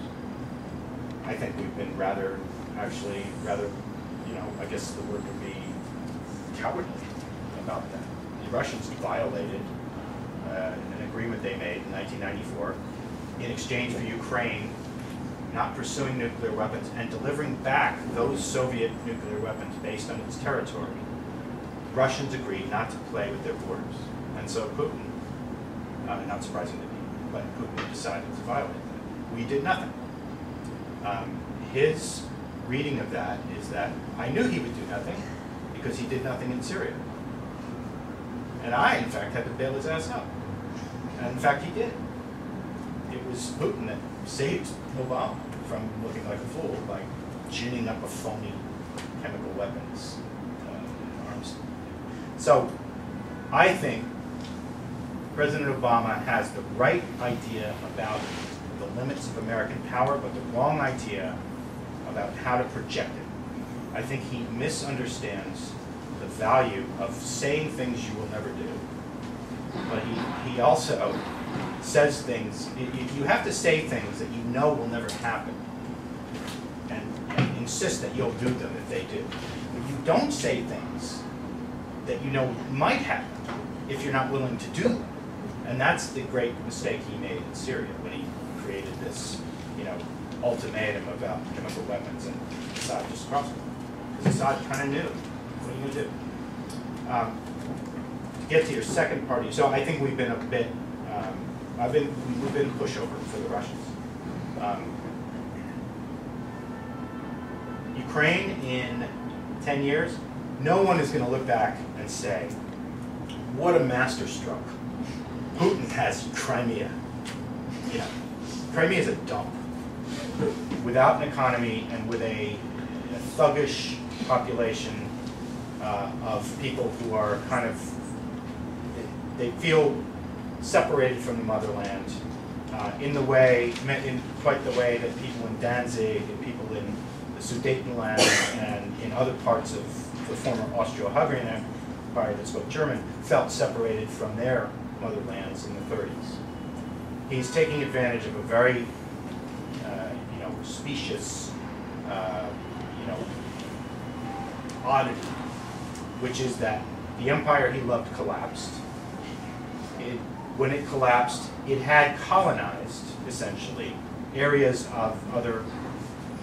Speaker 2: I think we've been rather, actually, rather, you know, I guess the word would be cowardly about that. The Russians violated uh, an agreement they made in 1994 in exchange for Ukraine not pursuing nuclear weapons and delivering back those Soviet nuclear weapons based on its territory. Russians agreed not to play with their borders. And so Putin, uh, not surprising to me, but Putin decided to violate that. We did nothing. Um, his reading of that is that I knew he would do nothing because he did nothing in Syria. And I, in fact, had to bail his ass out. And in fact, he did. It was Putin that saved Obama from looking like a fool by ginning up a phony chemical weapons uh, arms. So I think President Obama has the right idea about the limits of American power, but the wrong idea about how to project it. I think he misunderstands the value of saying things you will never do. But he, he also says things, you have to say things that you know will never happen. And, and insist that you'll do them if they do. But you don't say things that you know might happen if you're not willing to do them. And that's the great mistake he made in Syria when he created this, you know, ultimatum about chemical weapons and Assad just crossed it. Because Assad kind of knew, what are you gonna do? Um, to get to your second party, so I think we've been a bit, um, I've been, we've been pushover for the Russians. Um, Ukraine in ten years, no one is gonna look back and say, what a masterstroke. Putin has Crimea. You know, Crimea is a dump. Without an economy and with a, a thuggish population uh, of people who are kind of, they feel separated from the motherland uh, in the way, in quite the way that people in Danzig and people in the Sudetenland and in other parts of the former Austro-Hungarian Empire that spoke German felt separated from their motherlands in the 30s. He's taking advantage of a very, uh, you know, specious, uh, you know, oddity, which is that the empire he loved collapsed. It when it collapsed, it had colonized, essentially, areas of other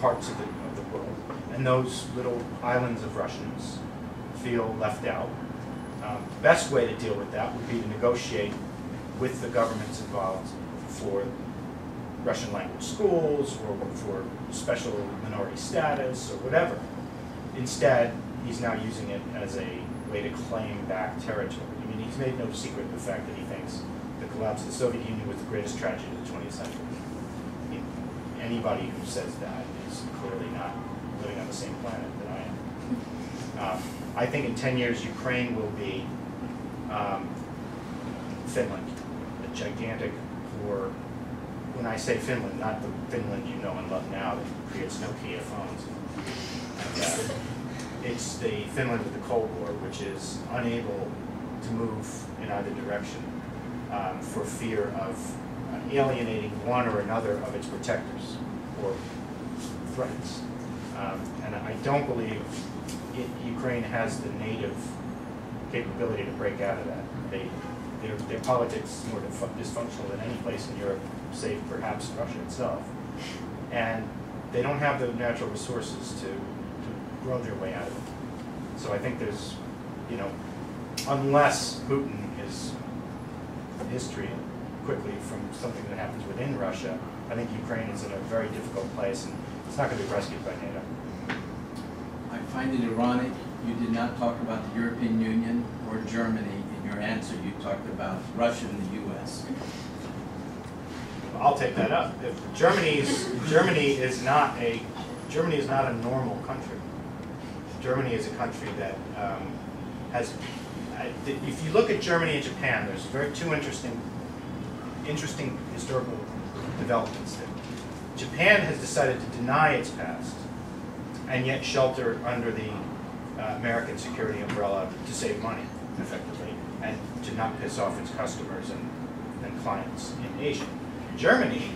Speaker 2: parts of the, of the world. And those little islands of Russians feel left out. Um, the best way to deal with that would be to negotiate with the governments involved for Russian language schools or for special minority status or whatever. Instead, he's now using it as a way to claim back territory. I mean, he's made no secret of the fact that he thinks the collapse of the Soviet Union was the greatest tragedy of the 20th century. Anybody who says that is clearly not living on the same planet that I am. Um, I think in 10 years, Ukraine will be um, Finland, a gigantic poor. When I say Finland, not the Finland you know and love now that creates Nokia phones. Uh, it's the Finland of the Cold War, which is unable to move in either direction um, for fear of alienating one or another of its protectors or threats. Um, and I don't believe it, Ukraine has the native capability to break out of that. They, their, their politics is more dysfunctional than any place in Europe, save perhaps Russia itself. And they don't have the natural resources to, to grow their way out of it. So I think there's, you know, unless Putin is history quickly from something that happens within Russia, I think Ukraine is in a very difficult place and it's not going to be rescued by NATO.
Speaker 3: I find it ironic, you did not talk about the European Union or Germany in your answer. You talked about Russia and the US.
Speaker 2: I'll take that up. If Germany's, Germany is not a, Germany is not a normal country. Germany is a country that um, has, if you look at Germany and Japan, there's very two interesting, interesting historical developments there. Japan has decided to deny its past and yet shelter under the uh, American security umbrella to save money effectively and to not piss off its customers and, and clients in Asia. Germany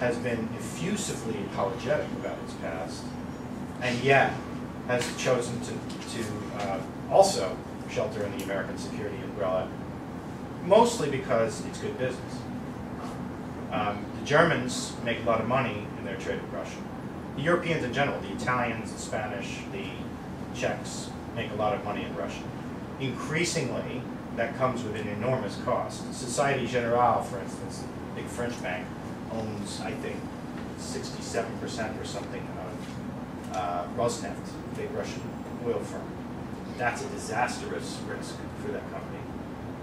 Speaker 2: has been effusively apologetic about its past and yet has chosen to, to uh, also shelter in the American security umbrella, mostly because it's good business. Um, the Germans make a lot of money in their trade with Russia. The Europeans in general, the Italians, the Spanish, the Czechs, make a lot of money in Russia. Increasingly, that comes with an enormous cost. Societe Generale, for instance, big French bank, owns, I think, 67% or something of uh, Rosneft, a big Russian oil firm. That's a disastrous risk for that company.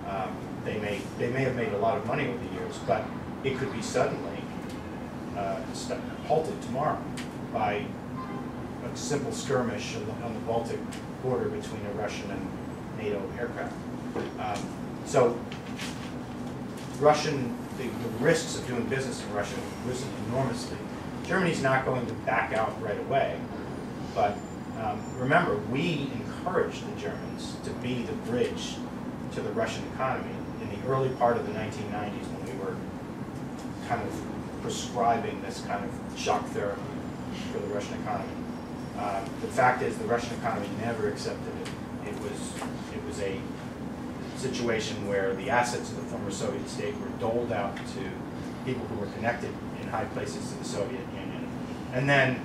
Speaker 2: Um, they may they may have made a lot of money over the years, but it could be suddenly uh, halted tomorrow by a simple skirmish on the, on the Baltic border between a Russian and NATO aircraft. Um, so Russian, the, the risks of doing business in Russia have risen enormously. Germany's not going to back out right away, but um, remember, we encouraged the Germans to be the bridge to the Russian economy in the early part of the 1990s when we were kind of prescribing this kind of shock therapy for the Russian economy. Um, the fact is, the Russian economy never accepted it. It was it was a situation where the assets of the former Soviet state were doled out to people who were connected in high places to the Soviet Union, and then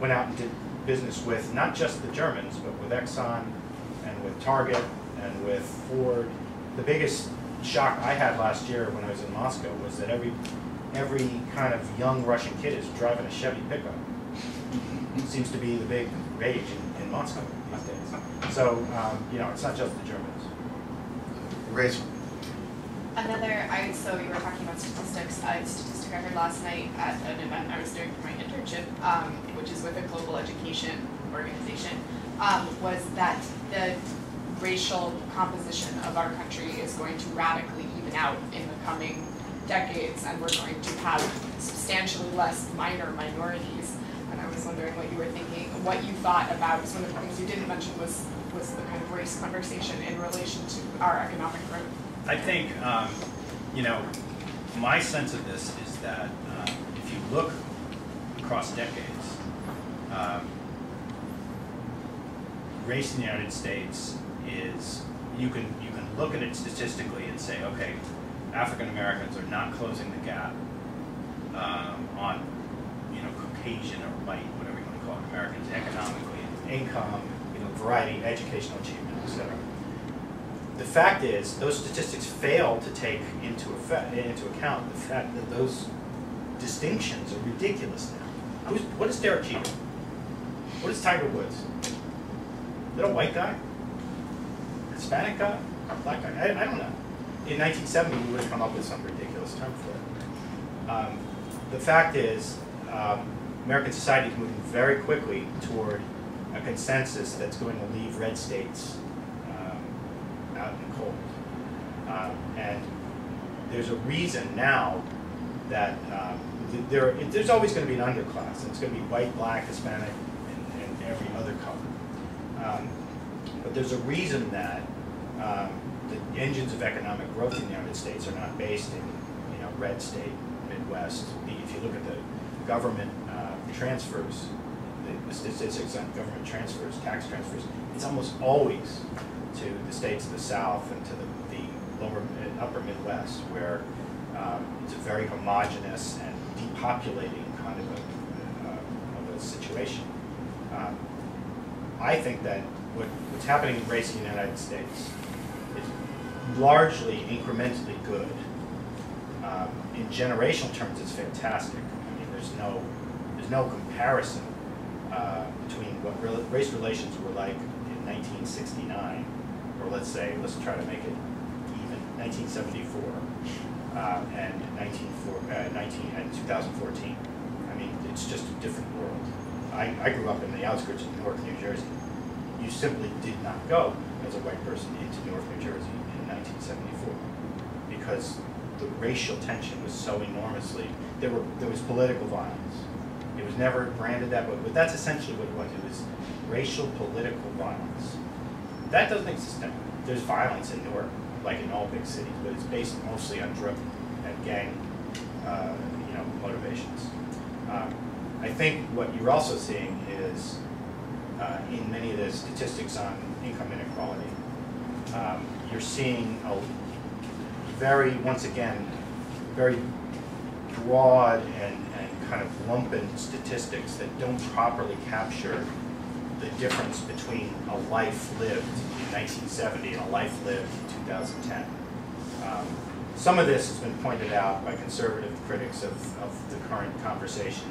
Speaker 2: went out and did business with not just the Germans, but with Exxon and with Target and with Ford. The biggest shock I had last year when I was in Moscow was that every every kind of young Russian kid is driving a Chevy pickup. Seems to be the big rage in, in Moscow these days. So um, you know, it's not just the Germans.
Speaker 1: Raise,
Speaker 4: Another, I, so you were talking about statistics, a statistic I heard last night at an event I was doing for my internship, um, which is with a global education organization, um, was that the racial composition of our country is going to radically even out in the coming decades, and we're going to have substantially less minor minorities. And I was wondering what you were thinking, what you thought about, because one of the things you didn't mention was, was the kind of race conversation in relation to our economic growth.
Speaker 2: I think, um, you know, my sense of this is that um, if you look across decades, um, race in the United States is you can you can look at it statistically and say, okay, African Americans are not closing the gap um, on, you or white, whatever you want to call it, Americans economically, income, you know, variety, educational achievement, et cetera. The fact is, those statistics fail to take into effect, into account the fact that those distinctions are ridiculous now. Who's, what is Derek Jeter? What is Tiger Woods? Is that a white guy? Hispanic guy? Black guy? I, I don't know. In 1970, we would have come up with some ridiculous term for it. Um, the fact is, um, American society is moving very quickly toward a consensus that's going to leave red states um, out in the cold. Um, and there's a reason now that um, th- there, it- there's always going to be an underclass. and It's going to be white, black, Hispanic, and, and every other color. Um, but there's a reason that um, the engines of economic growth in the United States are not based in, you know, red state, Midwest. If you look at the government transfers, the- statistics on government transfers, tax transfers, it's almost always to the states of the South and to the, the lower, and upper Midwest, where um, it's a very homogenous and depopulating kind of a, uh, of a situation. Um, I think that what, what's happening in race in the United States is largely incrementally good. Um, in generational terms, it's fantastic. I mean, there's no, there's no comparison uh, between what rel- race relations were like in 1969, or let's say, let's try to make it even, 1974, uh, and 19, uh, 19 and 2014. I mean, it's just a different world. I, I grew up in the outskirts of Newark, New Jersey. You simply did not go as a white person into Newark, New Jersey in 1974 because the racial tension was so enormously, there were, there was political violence. Never branded that way, but that's essentially what it was. It was racial political violence. That doesn't exist now. There's violence in Newark, like in all big cities, but it's based mostly on drug and gang, uh, you know, motivations. Um, I think what you're also seeing is, uh, in many of the statistics on income inequality, um, you're seeing a very, once again, very broad and, and kind of lumpen statistics that don't properly capture the difference between a life lived in 1970 and a life lived in 2010. Um, some of this has been pointed out by conservative critics of, of the current conversation.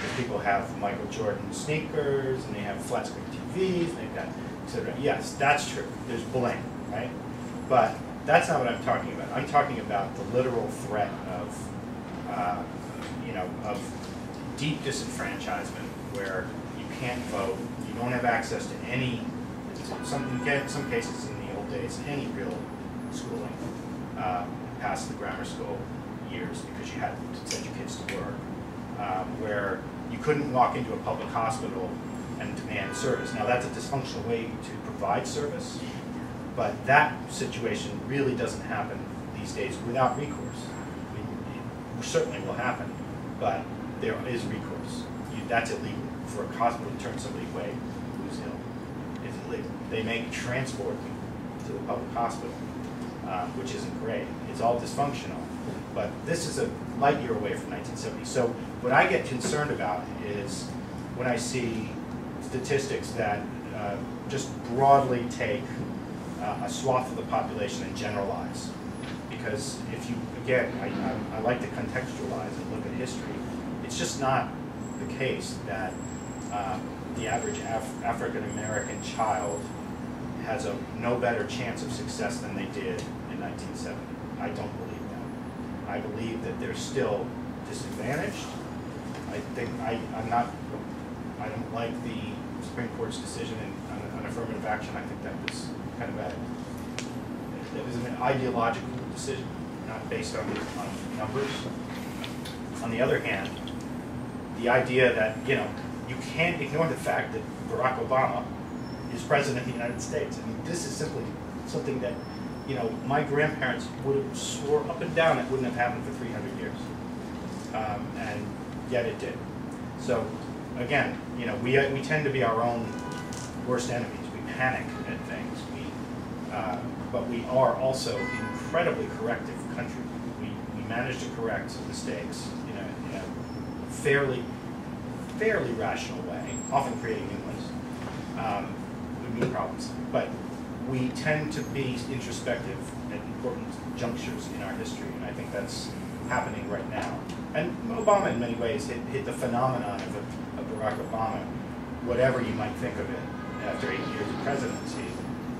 Speaker 2: Because people have Michael Jordan sneakers, and they have flat screen TVs, and they've got, et cetera. Yes, that's true. There's bling, right? But that's not what I'm talking about. I'm talking about the literal threat of, uh, know, of deep disenfranchisement, where you can't vote, you don't have access to any, some, in some cases in the old days, any real schooling uh, past the grammar school years because you had to send your kids to work, um, where you couldn't walk into a public hospital and demand service. Now, that's a dysfunctional way to provide service, but that situation really doesn't happen these days without recourse. I mean, It certainly will happen, but there is recourse. You, that's illegal for a hospital to turn somebody away who's ill. It's illegal. They may transport to the public hospital, uh, which isn't great. It's all dysfunctional, but this is a light year away from 1970. So what I get concerned about is when I see statistics that uh, just broadly take uh, a swath of the population and generalize. Because if you, again, I, I, I like to contextualize and look at history. It's just not the case that uh, the average Af- African American child has a no better chance of success than they did in 1970. I don't believe that. I believe that they're still disadvantaged. I think I, I'm not. I don't like the Supreme Court's decision in, on, on affirmative action. I think that was kind of a. It was an ideological decision, not based on, on numbers. On the other hand, the idea that you know you can't ignore the fact that Barack Obama is president of the United States. I mean, this is simply something that you know my grandparents would have swore up and down it wouldn't have happened for 300 years, um, and yet it did. So again, you know, we we tend to be our own worst enemies. We panic at things. We, uh, but we are also incredibly corrective country. We managed to correct mistakes in a, in a fairly, fairly rational way, often creating new ones, um, problems. But we tend to be introspective at important junctures in our history, and I think that's happening right now. And Obama, in many ways, hit, hit the phenomenon of, of Barack Obama, whatever you might think of it, after eight years of presidency,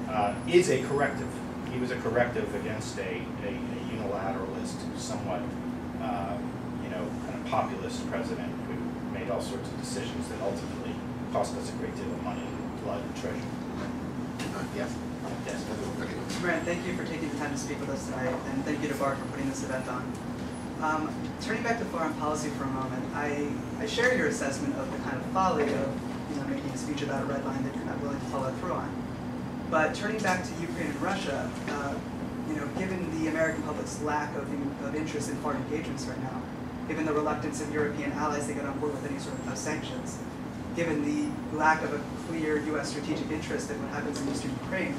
Speaker 2: uh, is a corrective. He was a corrective against a, a, a unilateralist, somewhat, uh, you know, kind of populist president who made all sorts of decisions that ultimately cost us a great deal of money, blood, and treasure.
Speaker 1: Yes?
Speaker 2: Yes.
Speaker 1: Okay.
Speaker 5: Brent, thank you for taking the time to speak with us tonight, and thank you to Bard for putting this event on. Um, turning back to foreign policy for a moment, I, I share your assessment of the kind of folly of you know, making a speech about a red line that you're not willing to follow through on. But turning back to Ukraine and Russia, uh, you know, given the American public's lack of, of interest in foreign engagements right now, given the reluctance of European allies to get on board with any sort of sanctions, given the lack of a clear U.S. strategic interest in what happens in eastern Ukraine,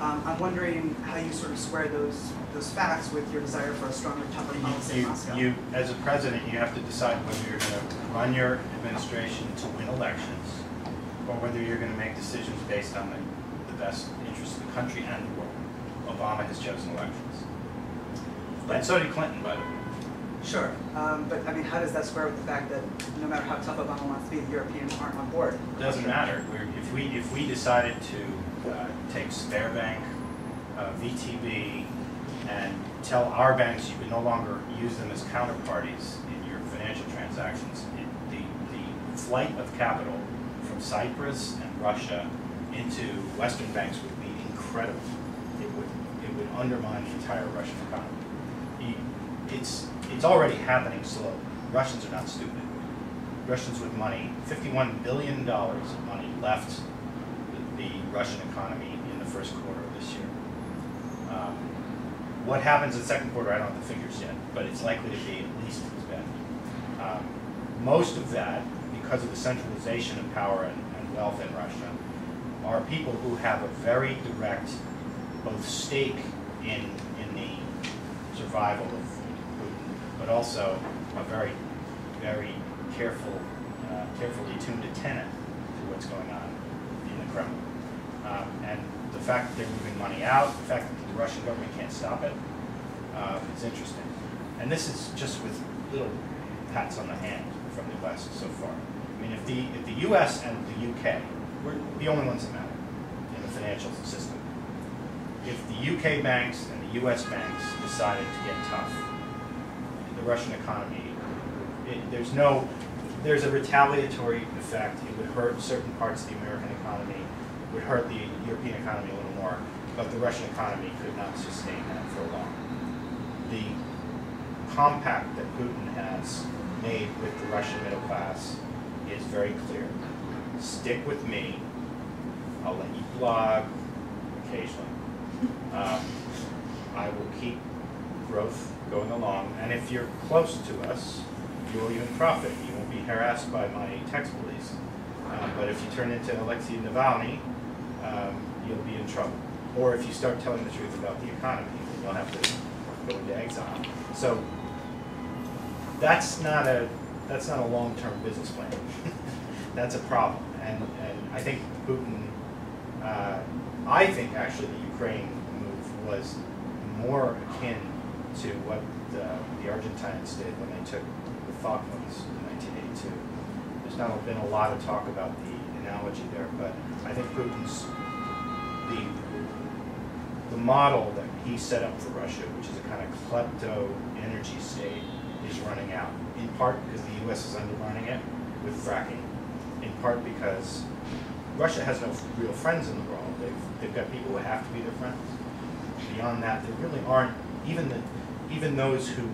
Speaker 5: um, I'm wondering how you sort of square those those facts with your desire for a stronger, tougher policy in Moscow.
Speaker 2: you, as a president, you have to decide whether you're gonna run your administration to win elections, or whether you're gonna make decisions based on the, the best interests of the country and the world. Obama has chosen elections. And so did Clinton, by the way.
Speaker 5: Sure, um, but I mean, how does that square with the fact that no matter how tough Obama wants to be, the Europeans aren't on board?
Speaker 2: It doesn't matter. We're, if we, if we decided to uh, take Sberbank, uh, VTB, and tell our banks you can no longer use them as counterparties in your financial transactions, it, the, the flight of capital from Cyprus and Russia into Western banks would be incredible. It would, it would undermine the entire Russian economy. It's, it's already happening slowly. Russians are not stupid. Russians with money, $51 billion of money left the, the Russian economy in the first quarter of this year. Um, what happens in the second quarter, I don't have the figures yet, but it's likely to be at least as bad. Um, most of that, because of the centralization of power and, and wealth in Russia, are people who have a very direct both stake in, in the survival of Putin, but also a very, very careful, uh, carefully tuned antenna to what's going on in the Kremlin. Um, and the fact that they're moving money out, the fact that the Russian government can't stop it, uh, is interesting. And this is just with little pats on the hand from the West so far. I mean, if the, if the US and the UK, we're the only ones that matter in the financial system. If the UK banks and the US banks decided to get tough, in the Russian economy, it, there's no, there's a retaliatory effect. It would hurt certain parts of the American economy, it would hurt the European economy a little more, but the Russian economy could not sustain that for long. The compact that Putin has made with the Russian middle class is very clear. Stick with me. I'll let you blog occasionally. Um, I will keep growth going along, and if you're close to us, you will even profit. You won't be harassed by my tax police. Uh, but if you turn into Alexei Navalny, um, you'll be in trouble. Or if you start telling the truth about the economy, you'll have to go into exile. So that's not a that's not a long-term business plan. that's a problem, and and I think Putin. Uh, I think actually the Ukraine move was more akin to what the, the Argentines did when they took the Falklands in 1982. There's not been a lot of talk about the analogy there, but I think Putin's the the model that he set up for Russia, which is a kind of klepto energy state, is running out. In part because the U.S. is undermining it with fracking. In part because Russia has no real friends in the world. They've, they've got people who have to be their friends. Beyond that, there really aren't, even the, even those who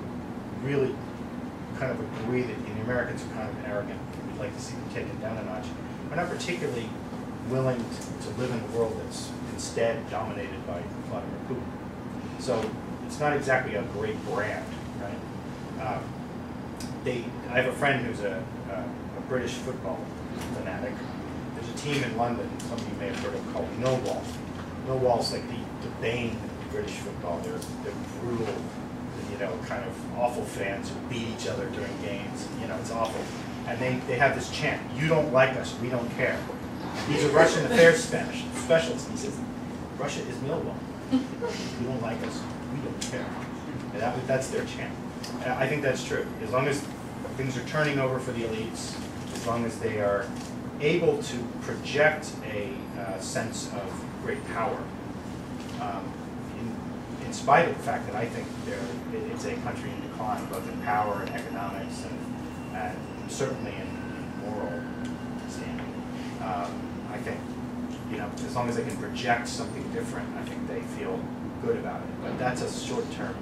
Speaker 2: really kind of agree that the Americans are kind of arrogant, we'd like to see them taken down a notch, are not particularly willing to, to live in a world that's instead dominated by Vladimir Putin. So it's not exactly a great brand, right? Um, they, I have a friend who's a, a, a British football fanatic. Team in London, some of you may have heard of, called Millwall. Millwall's like the, the bane of British football. They're, they're brutal, you know, kind of awful fans who beat each other during games. You know, it's awful. And they, they have this chant, you don't like us, we don't care. He's a Russian affairs Spanish specialist. He says, Russia is Millwall. You don't like us, we don't care. And that, that's their chant. And I think that's true. As long as things are turning over for the elites, as long as they are able to project a uh, sense of great power, um, in, in spite of the fact that I think they're, it's a country in decline, both in power and economics and, and certainly in in moral standing. Um, I think, you know, as long as they can project something different, I think they feel good about it. But that's a short-term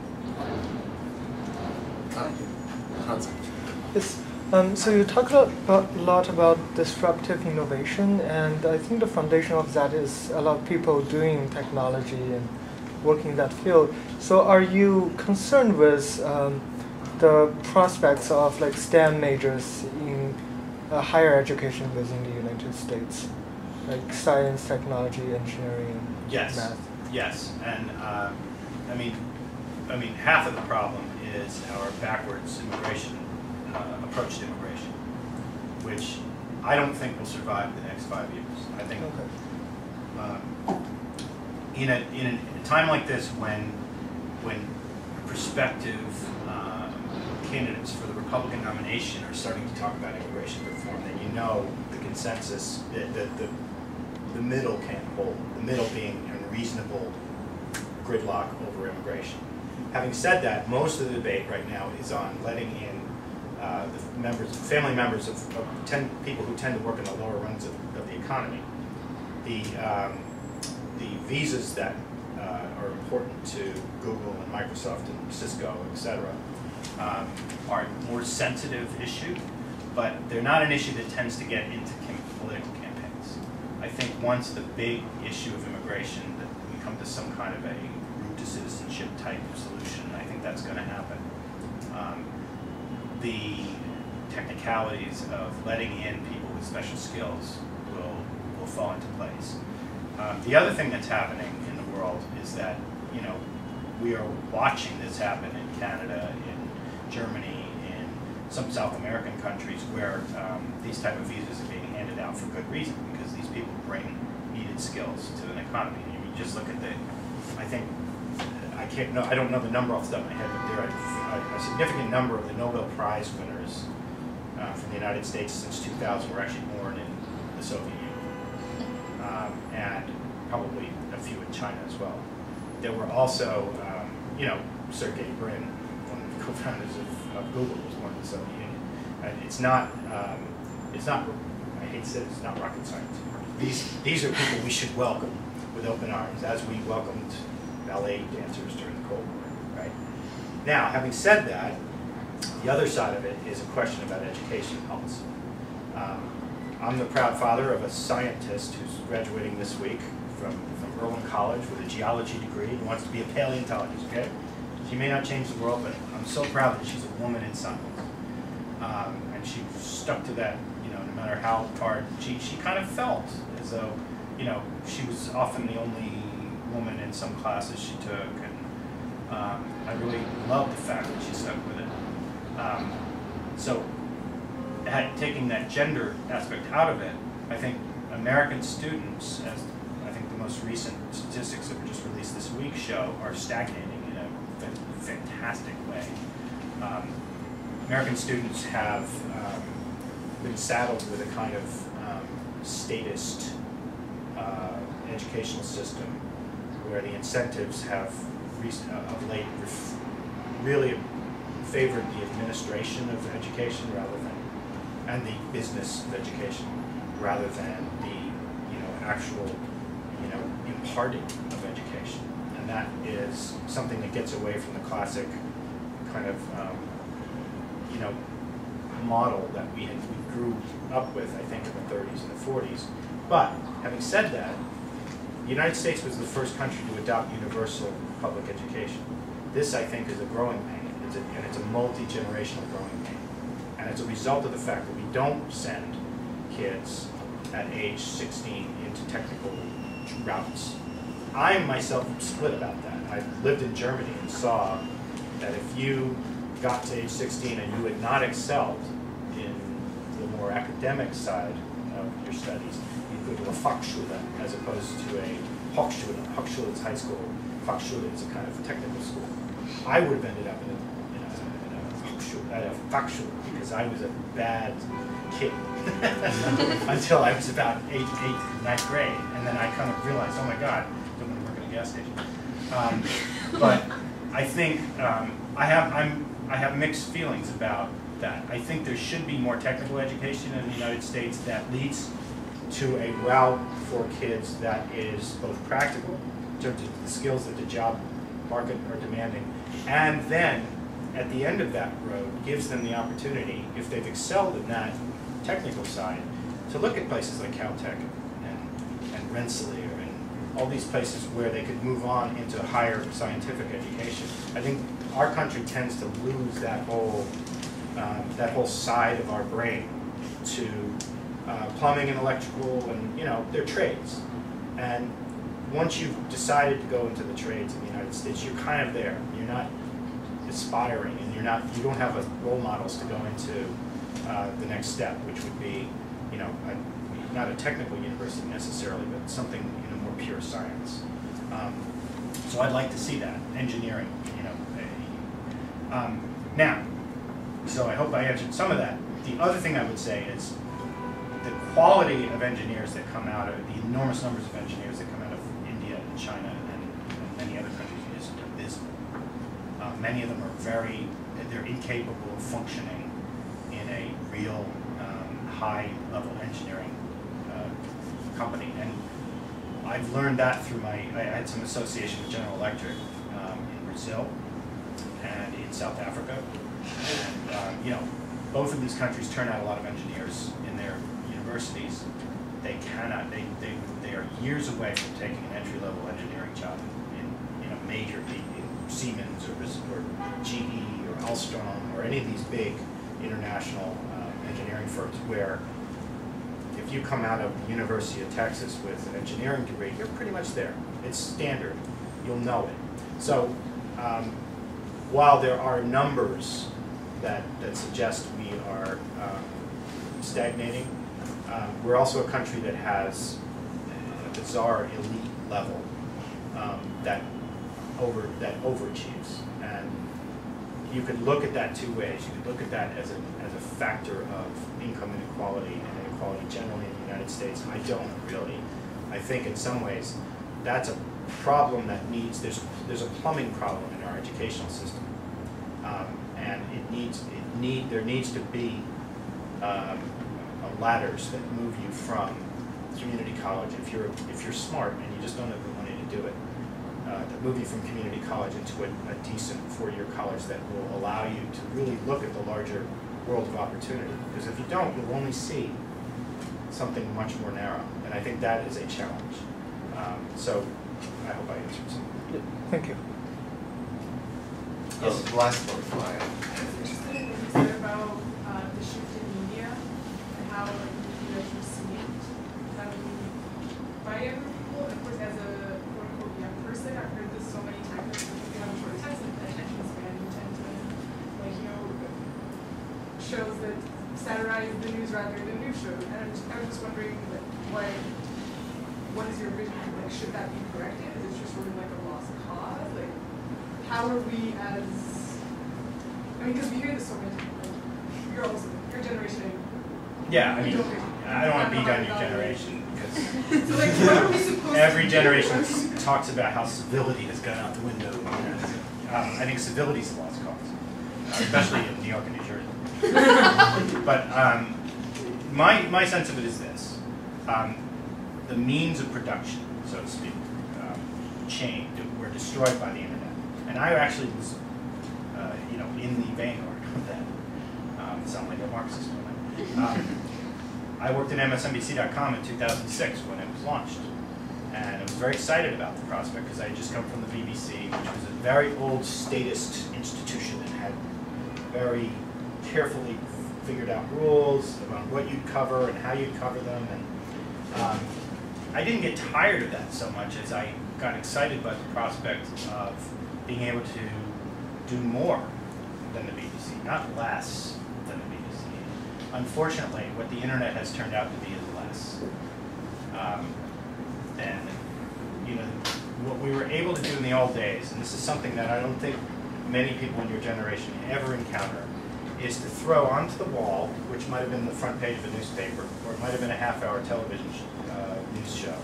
Speaker 1: Uh, Hansa.
Speaker 6: Yes. Um, so you talk a lot, a lot about disruptive innovation, and I think the foundation of that is a lot of people doing technology and working in that field. So are you concerned with um, the prospects of like STEM majors in uh, higher education within the United States, like science, technology, engineering,
Speaker 2: Yes.
Speaker 6: math?
Speaker 2: Yes, and uh, I mean, I mean, half of the problem is our backwards immigration uh, approach to immigration, which I don't think will survive the next five years. I think
Speaker 6: Okay.
Speaker 2: um, in a in a, time like this, when when prospective um, candidates for the Republican nomination are starting to talk about immigration reform, then you know the consensus that the, the the middle can't hold. The middle being a reasonable gridlock over immigration. Having said that, most of the debate right now is on letting in uh, the members, family members of, of ten, people who tend to work in the lower rungs of, of the economy. The, um, the visas that uh, are important to Google and Microsoft and Cisco, et cetera, um, are a more sensitive issue, but they're not an issue that tends to get into political campaigns. I think once the big issue of immigration, that we come to some kind of a route to citizenship type of solution, I think that's gonna happen. Um, the technicalities of letting in people with special skills will, will fall into place. Um, the other thing that's happening in the world is that, you know, we are watching this happen in Canada, in Germany, in some South American countries where um, these type of visas are being handed out for good reason, because these people bring needed skills to an economy. And you just look at the, I think, I can't know, I don't know the number off the top of my head, but there are a, significant number of the Nobel Prize winners uh, from the United States since 2000 were actually born in the Soviet Union. Um, and probably a few in China as well. There were also, um, you know, Sergey Brin, one of the co-founders of, of Google, was born in the Soviet Union. And it's not, um, it's not, I hate to say it, it's not rocket science. These, these are people we should welcome with open arms, as we welcomed ballet dancers during the Cold War? Now, having said that, the other side of it is a question about education policy. Um, I'm the proud father of a scientist who's graduating this week from, from Irwin College with a geology degree and wants to be a paleontologist, okay? She may not change the world, but I'm so proud that she's a woman in science. Um, and she stuck to that, you know, no matter how hard, she, she kind of felt as though, you know, she was often the only woman in some classes she took, um, I really love the fact that she stuck with it. Um, so, had, taking that gender aspect out of it, I think American students, as I think the most recent statistics that were just released this week show, are stagnating in a fantastic way. Um, American students have um, been saddled with a kind of um, statist uh, educational system where the incentives have rec- uh, of late really favored the administration of education rather than, and the business of education rather than the, you know, actual, you know, imparting of education. And that is something that gets away from the classic kind of, um, you know, model that we had, we grew up with, I think, in the 30s and the 40s. But having said that, the United States was the first country to adopt universal public education. This, I think, is a growing pain, it's a, and it's a multi-generational growing pain. And it's a result of the fact that we don't send kids at age 16 into technical routes. I myself am split about that. I lived in Germany and saw that if you got to age 16 and you had not excelled in the more academic side of your studies, you go to a Fachschule as opposed to a Hochschule. Hochschule is high school, Fachschule is a kind of technical school. I would have ended up in a, in a, in a Hochschule, at a Fachschule because I was a bad kid until I was about eight, eighth, ninth grade, and then I kind of realized, oh my God, I don't want to work in a gas station. Um, but I think um, I have I'm I have mixed feelings about that. I think there should be more technical education in the United States that leads to a route for kids that is both practical in terms of the skills that the job market are demanding, and then at the end of that road gives them the opportunity, if they've excelled in that technical side, to look at places like Caltech and, and Rensselaer and all these places where they could move on into higher scientific education. I think our country tends to lose that whole um, that whole side of our brain to uh, plumbing and electrical and you know they're trades and once you've decided to go into the trades in the United States you're kind of there. You're not aspiring and you're not you don't have a role models to go into uh, the next step which would be you know a, not a technical university necessarily but something you know more pure science. Um, so I'd like to see that engineering you know um, now so I hope I answered some of that. The other thing I would say is the quality of engineers that come out of the enormous numbers of engineers that come out of India and China and, and many other countries is abysmal. Uh, many of them are very, they're incapable of functioning in a real um, high-level engineering uh, company. And I've learned that through my, I had some association with General Electric um, in Brazil and in South Africa. And, um, you know, both of these countries turn out a lot of engineers in their universities. They cannot, they, they, they are years away from taking an entry-level engineering job in, in a major, in Siemens or, or GE or Alstom or any of these big international uh, engineering firms where if you come out of the University of Texas with an engineering degree, you're pretty much there. It's standard. You'll know it. So um, while there are numbers that, that suggest we are um, stagnating. Um, we're also a country that has bizarre elite level um, that over that overachieves, and you could look at that two ways. You could look at that as a as a factor of income inequality and inequality generally in the United States. I don't really. I think in some ways that's a problem that needs there's there's a plumbing problem in our educational system. Um, and it needs it need there needs to be um, ladders that move you from community college if you're if you're smart and you just don't have the money to do it. Uh, that move you from community college into a, a decent four-year college that will allow you to really look at the larger world of opportunity. Because if you don't, you'll only see something much more narrow, and I think that is a challenge. Um, so I hope I answered some.
Speaker 6: Yeah, thank you.
Speaker 1: Oh, last one, Maya.
Speaker 7: Interested in what you said about uh, the shift in media and how like, you guys receive it. Um, by younger people, of course, as a quote unquote young person, I've heard this so many times. Like, if you have a short attention attention span, you tend to like you know shows that satirize the news rather than news shows. And I'm just, I was just wondering like what what is your vision? Like, should that be corrected? Is it just sort of like a lost cause? Like, how are we as I mean, because we hear this so many times. Like, you're also your generation.
Speaker 2: Yeah, I mean, I don't want to beat on your generation because
Speaker 7: So like, what are we supposed
Speaker 2: every generation talks about how civility has gone out the window. Um, I think civility is a lost cause, uh, especially in New York and New Jersey. but um, my my sense of it is this: um, the means of production, so to speak, um, changed, were destroyed by the internet, and I actually was, uh, you know, in the vanguard of that. Um, sound like a Marxist. Um, I worked at MSNBC.com in 2006 when it was launched. And I was very excited about the prospect because I had just come from the BBC, which was a very old statist institution and had very carefully figured out rules about what you'd cover and how you'd cover them. And um, I didn't get tired of that so much as I got excited by the prospect of being able to do more than the BBC, not less. Unfortunately, what the internet has turned out to be is less. Um, and, you know, what we were able to do in the old days, and this is something that I don't think many people in your generation ever encounter, is to throw onto the wall, which might have been the front page of a newspaper, or it might have been a half-hour television uh, news show,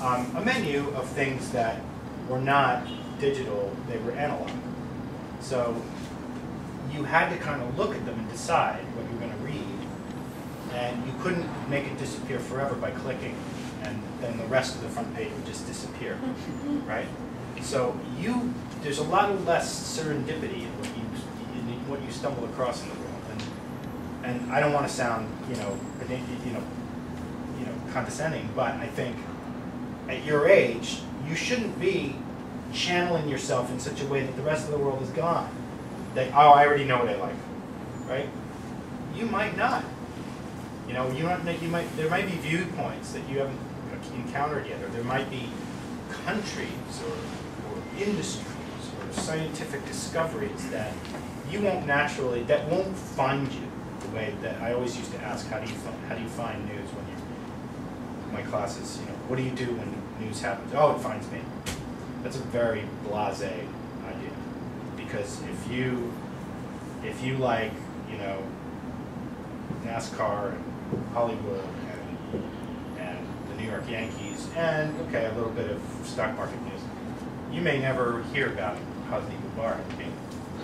Speaker 2: um, a menu of things that were not digital, they were analog. So you had to kind of look at them and decide what you were going to read, and you couldn't make it disappear forever by clicking, and then the rest of the front page would just disappear, right? So you, there's a lot of less serendipity in what you, in what you stumble across in the world, and and I don't want to sound, you know, you know, you know, condescending, but I think at your age, you shouldn't be channeling yourself in such a way that the rest of the world is gone. That oh, I already know what I like, right? You might not. You know, you might, you might there might be viewpoints that you haven't encountered yet, or there might be countries or, or industries or scientific discoveries that you won't naturally that won't find you the way that I always used to ask how do you find, how do you find news when you my classes you know what do you do when news happens? Oh it finds me. That's a very blasé idea because if you if you like you know NASCAR and Hollywood and and the New York Yankees and okay a little bit of stock market news you may never hear about Hosni Mubarak being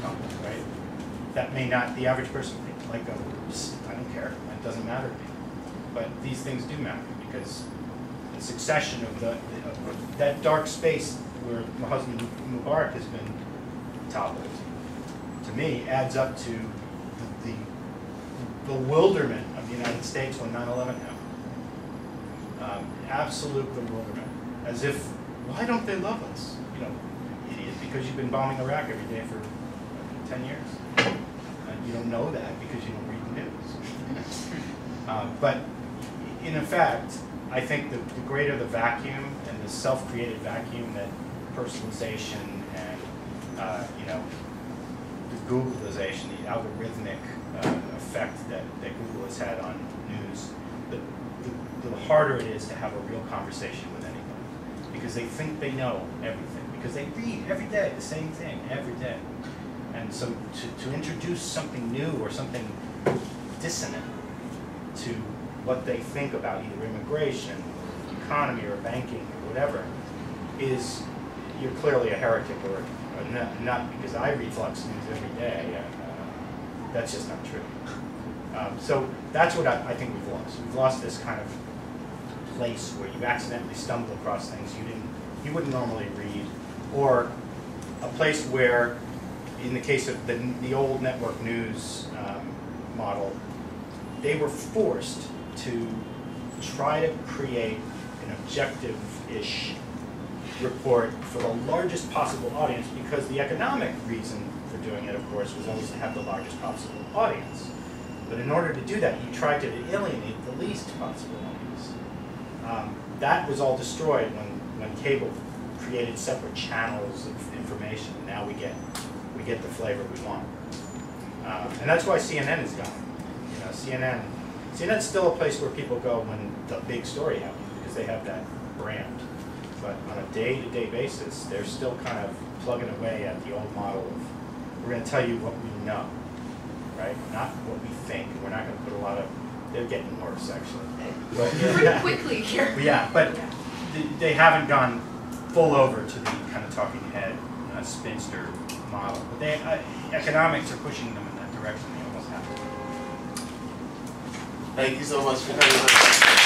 Speaker 2: right? That may not, the average person may like, go, I don't care, it doesn't matter to me. But these things do matter because the succession of the, of that dark space where Hosni Mubarak has been toppled, to me, adds up to the, the bewilderment the United States when 9/11 happened. Um, absolute bewilderment, as if, why don't they love us? You know, idiot, because you've been bombing Iraq every day for uh, 10 years. And you don't know that because you don't read the news. um, but in effect, I think the, the greater the vacuum and the self-created vacuum that personalization and, uh, you know, Googleization, the algorithmic uh, effect that, that Google has had on news, the, the, the harder it is to have a real conversation with anybody. Because they think they know everything. Because they read every day the same thing, every day. And so to, to introduce something new or something dissonant to what they think about either immigration, economy, or banking, or whatever, is you're clearly a heretic or a nut, nut because I read Fox News every day, uh, that's just not true. Um, so that's what I, I think we've lost. We've lost this kind of place where you accidentally stumble across things you didn't, you wouldn't normally read, or a place where, in the case of the, the old network news um, model, they were forced to try to create an objective-ish report for the largest possible audience because the economic reason for doing it, of course, was always to have the largest possible audience. But in order to do that, you tried to alienate the least possible audience. Um, that was all destroyed when, when cable created separate channels of information. Now we get we get the flavor we want, uh, and that's why CNN is gone. You know, CNN CNN's still a place where people go when the big story happens because they have that brand. But on a day-to-day basis, they're still kind of plugging away at the old model of we're going to tell you what we know, right? Not what we think. We're not going to put a lot of. They're getting worse actually. But,
Speaker 4: Pretty quickly here.
Speaker 2: yeah, but th- they haven't gone full over to the kind of talking head uh, spinster model. But they uh, economics are pushing them in that direction. They almost have to.
Speaker 1: Thank you so much for coming.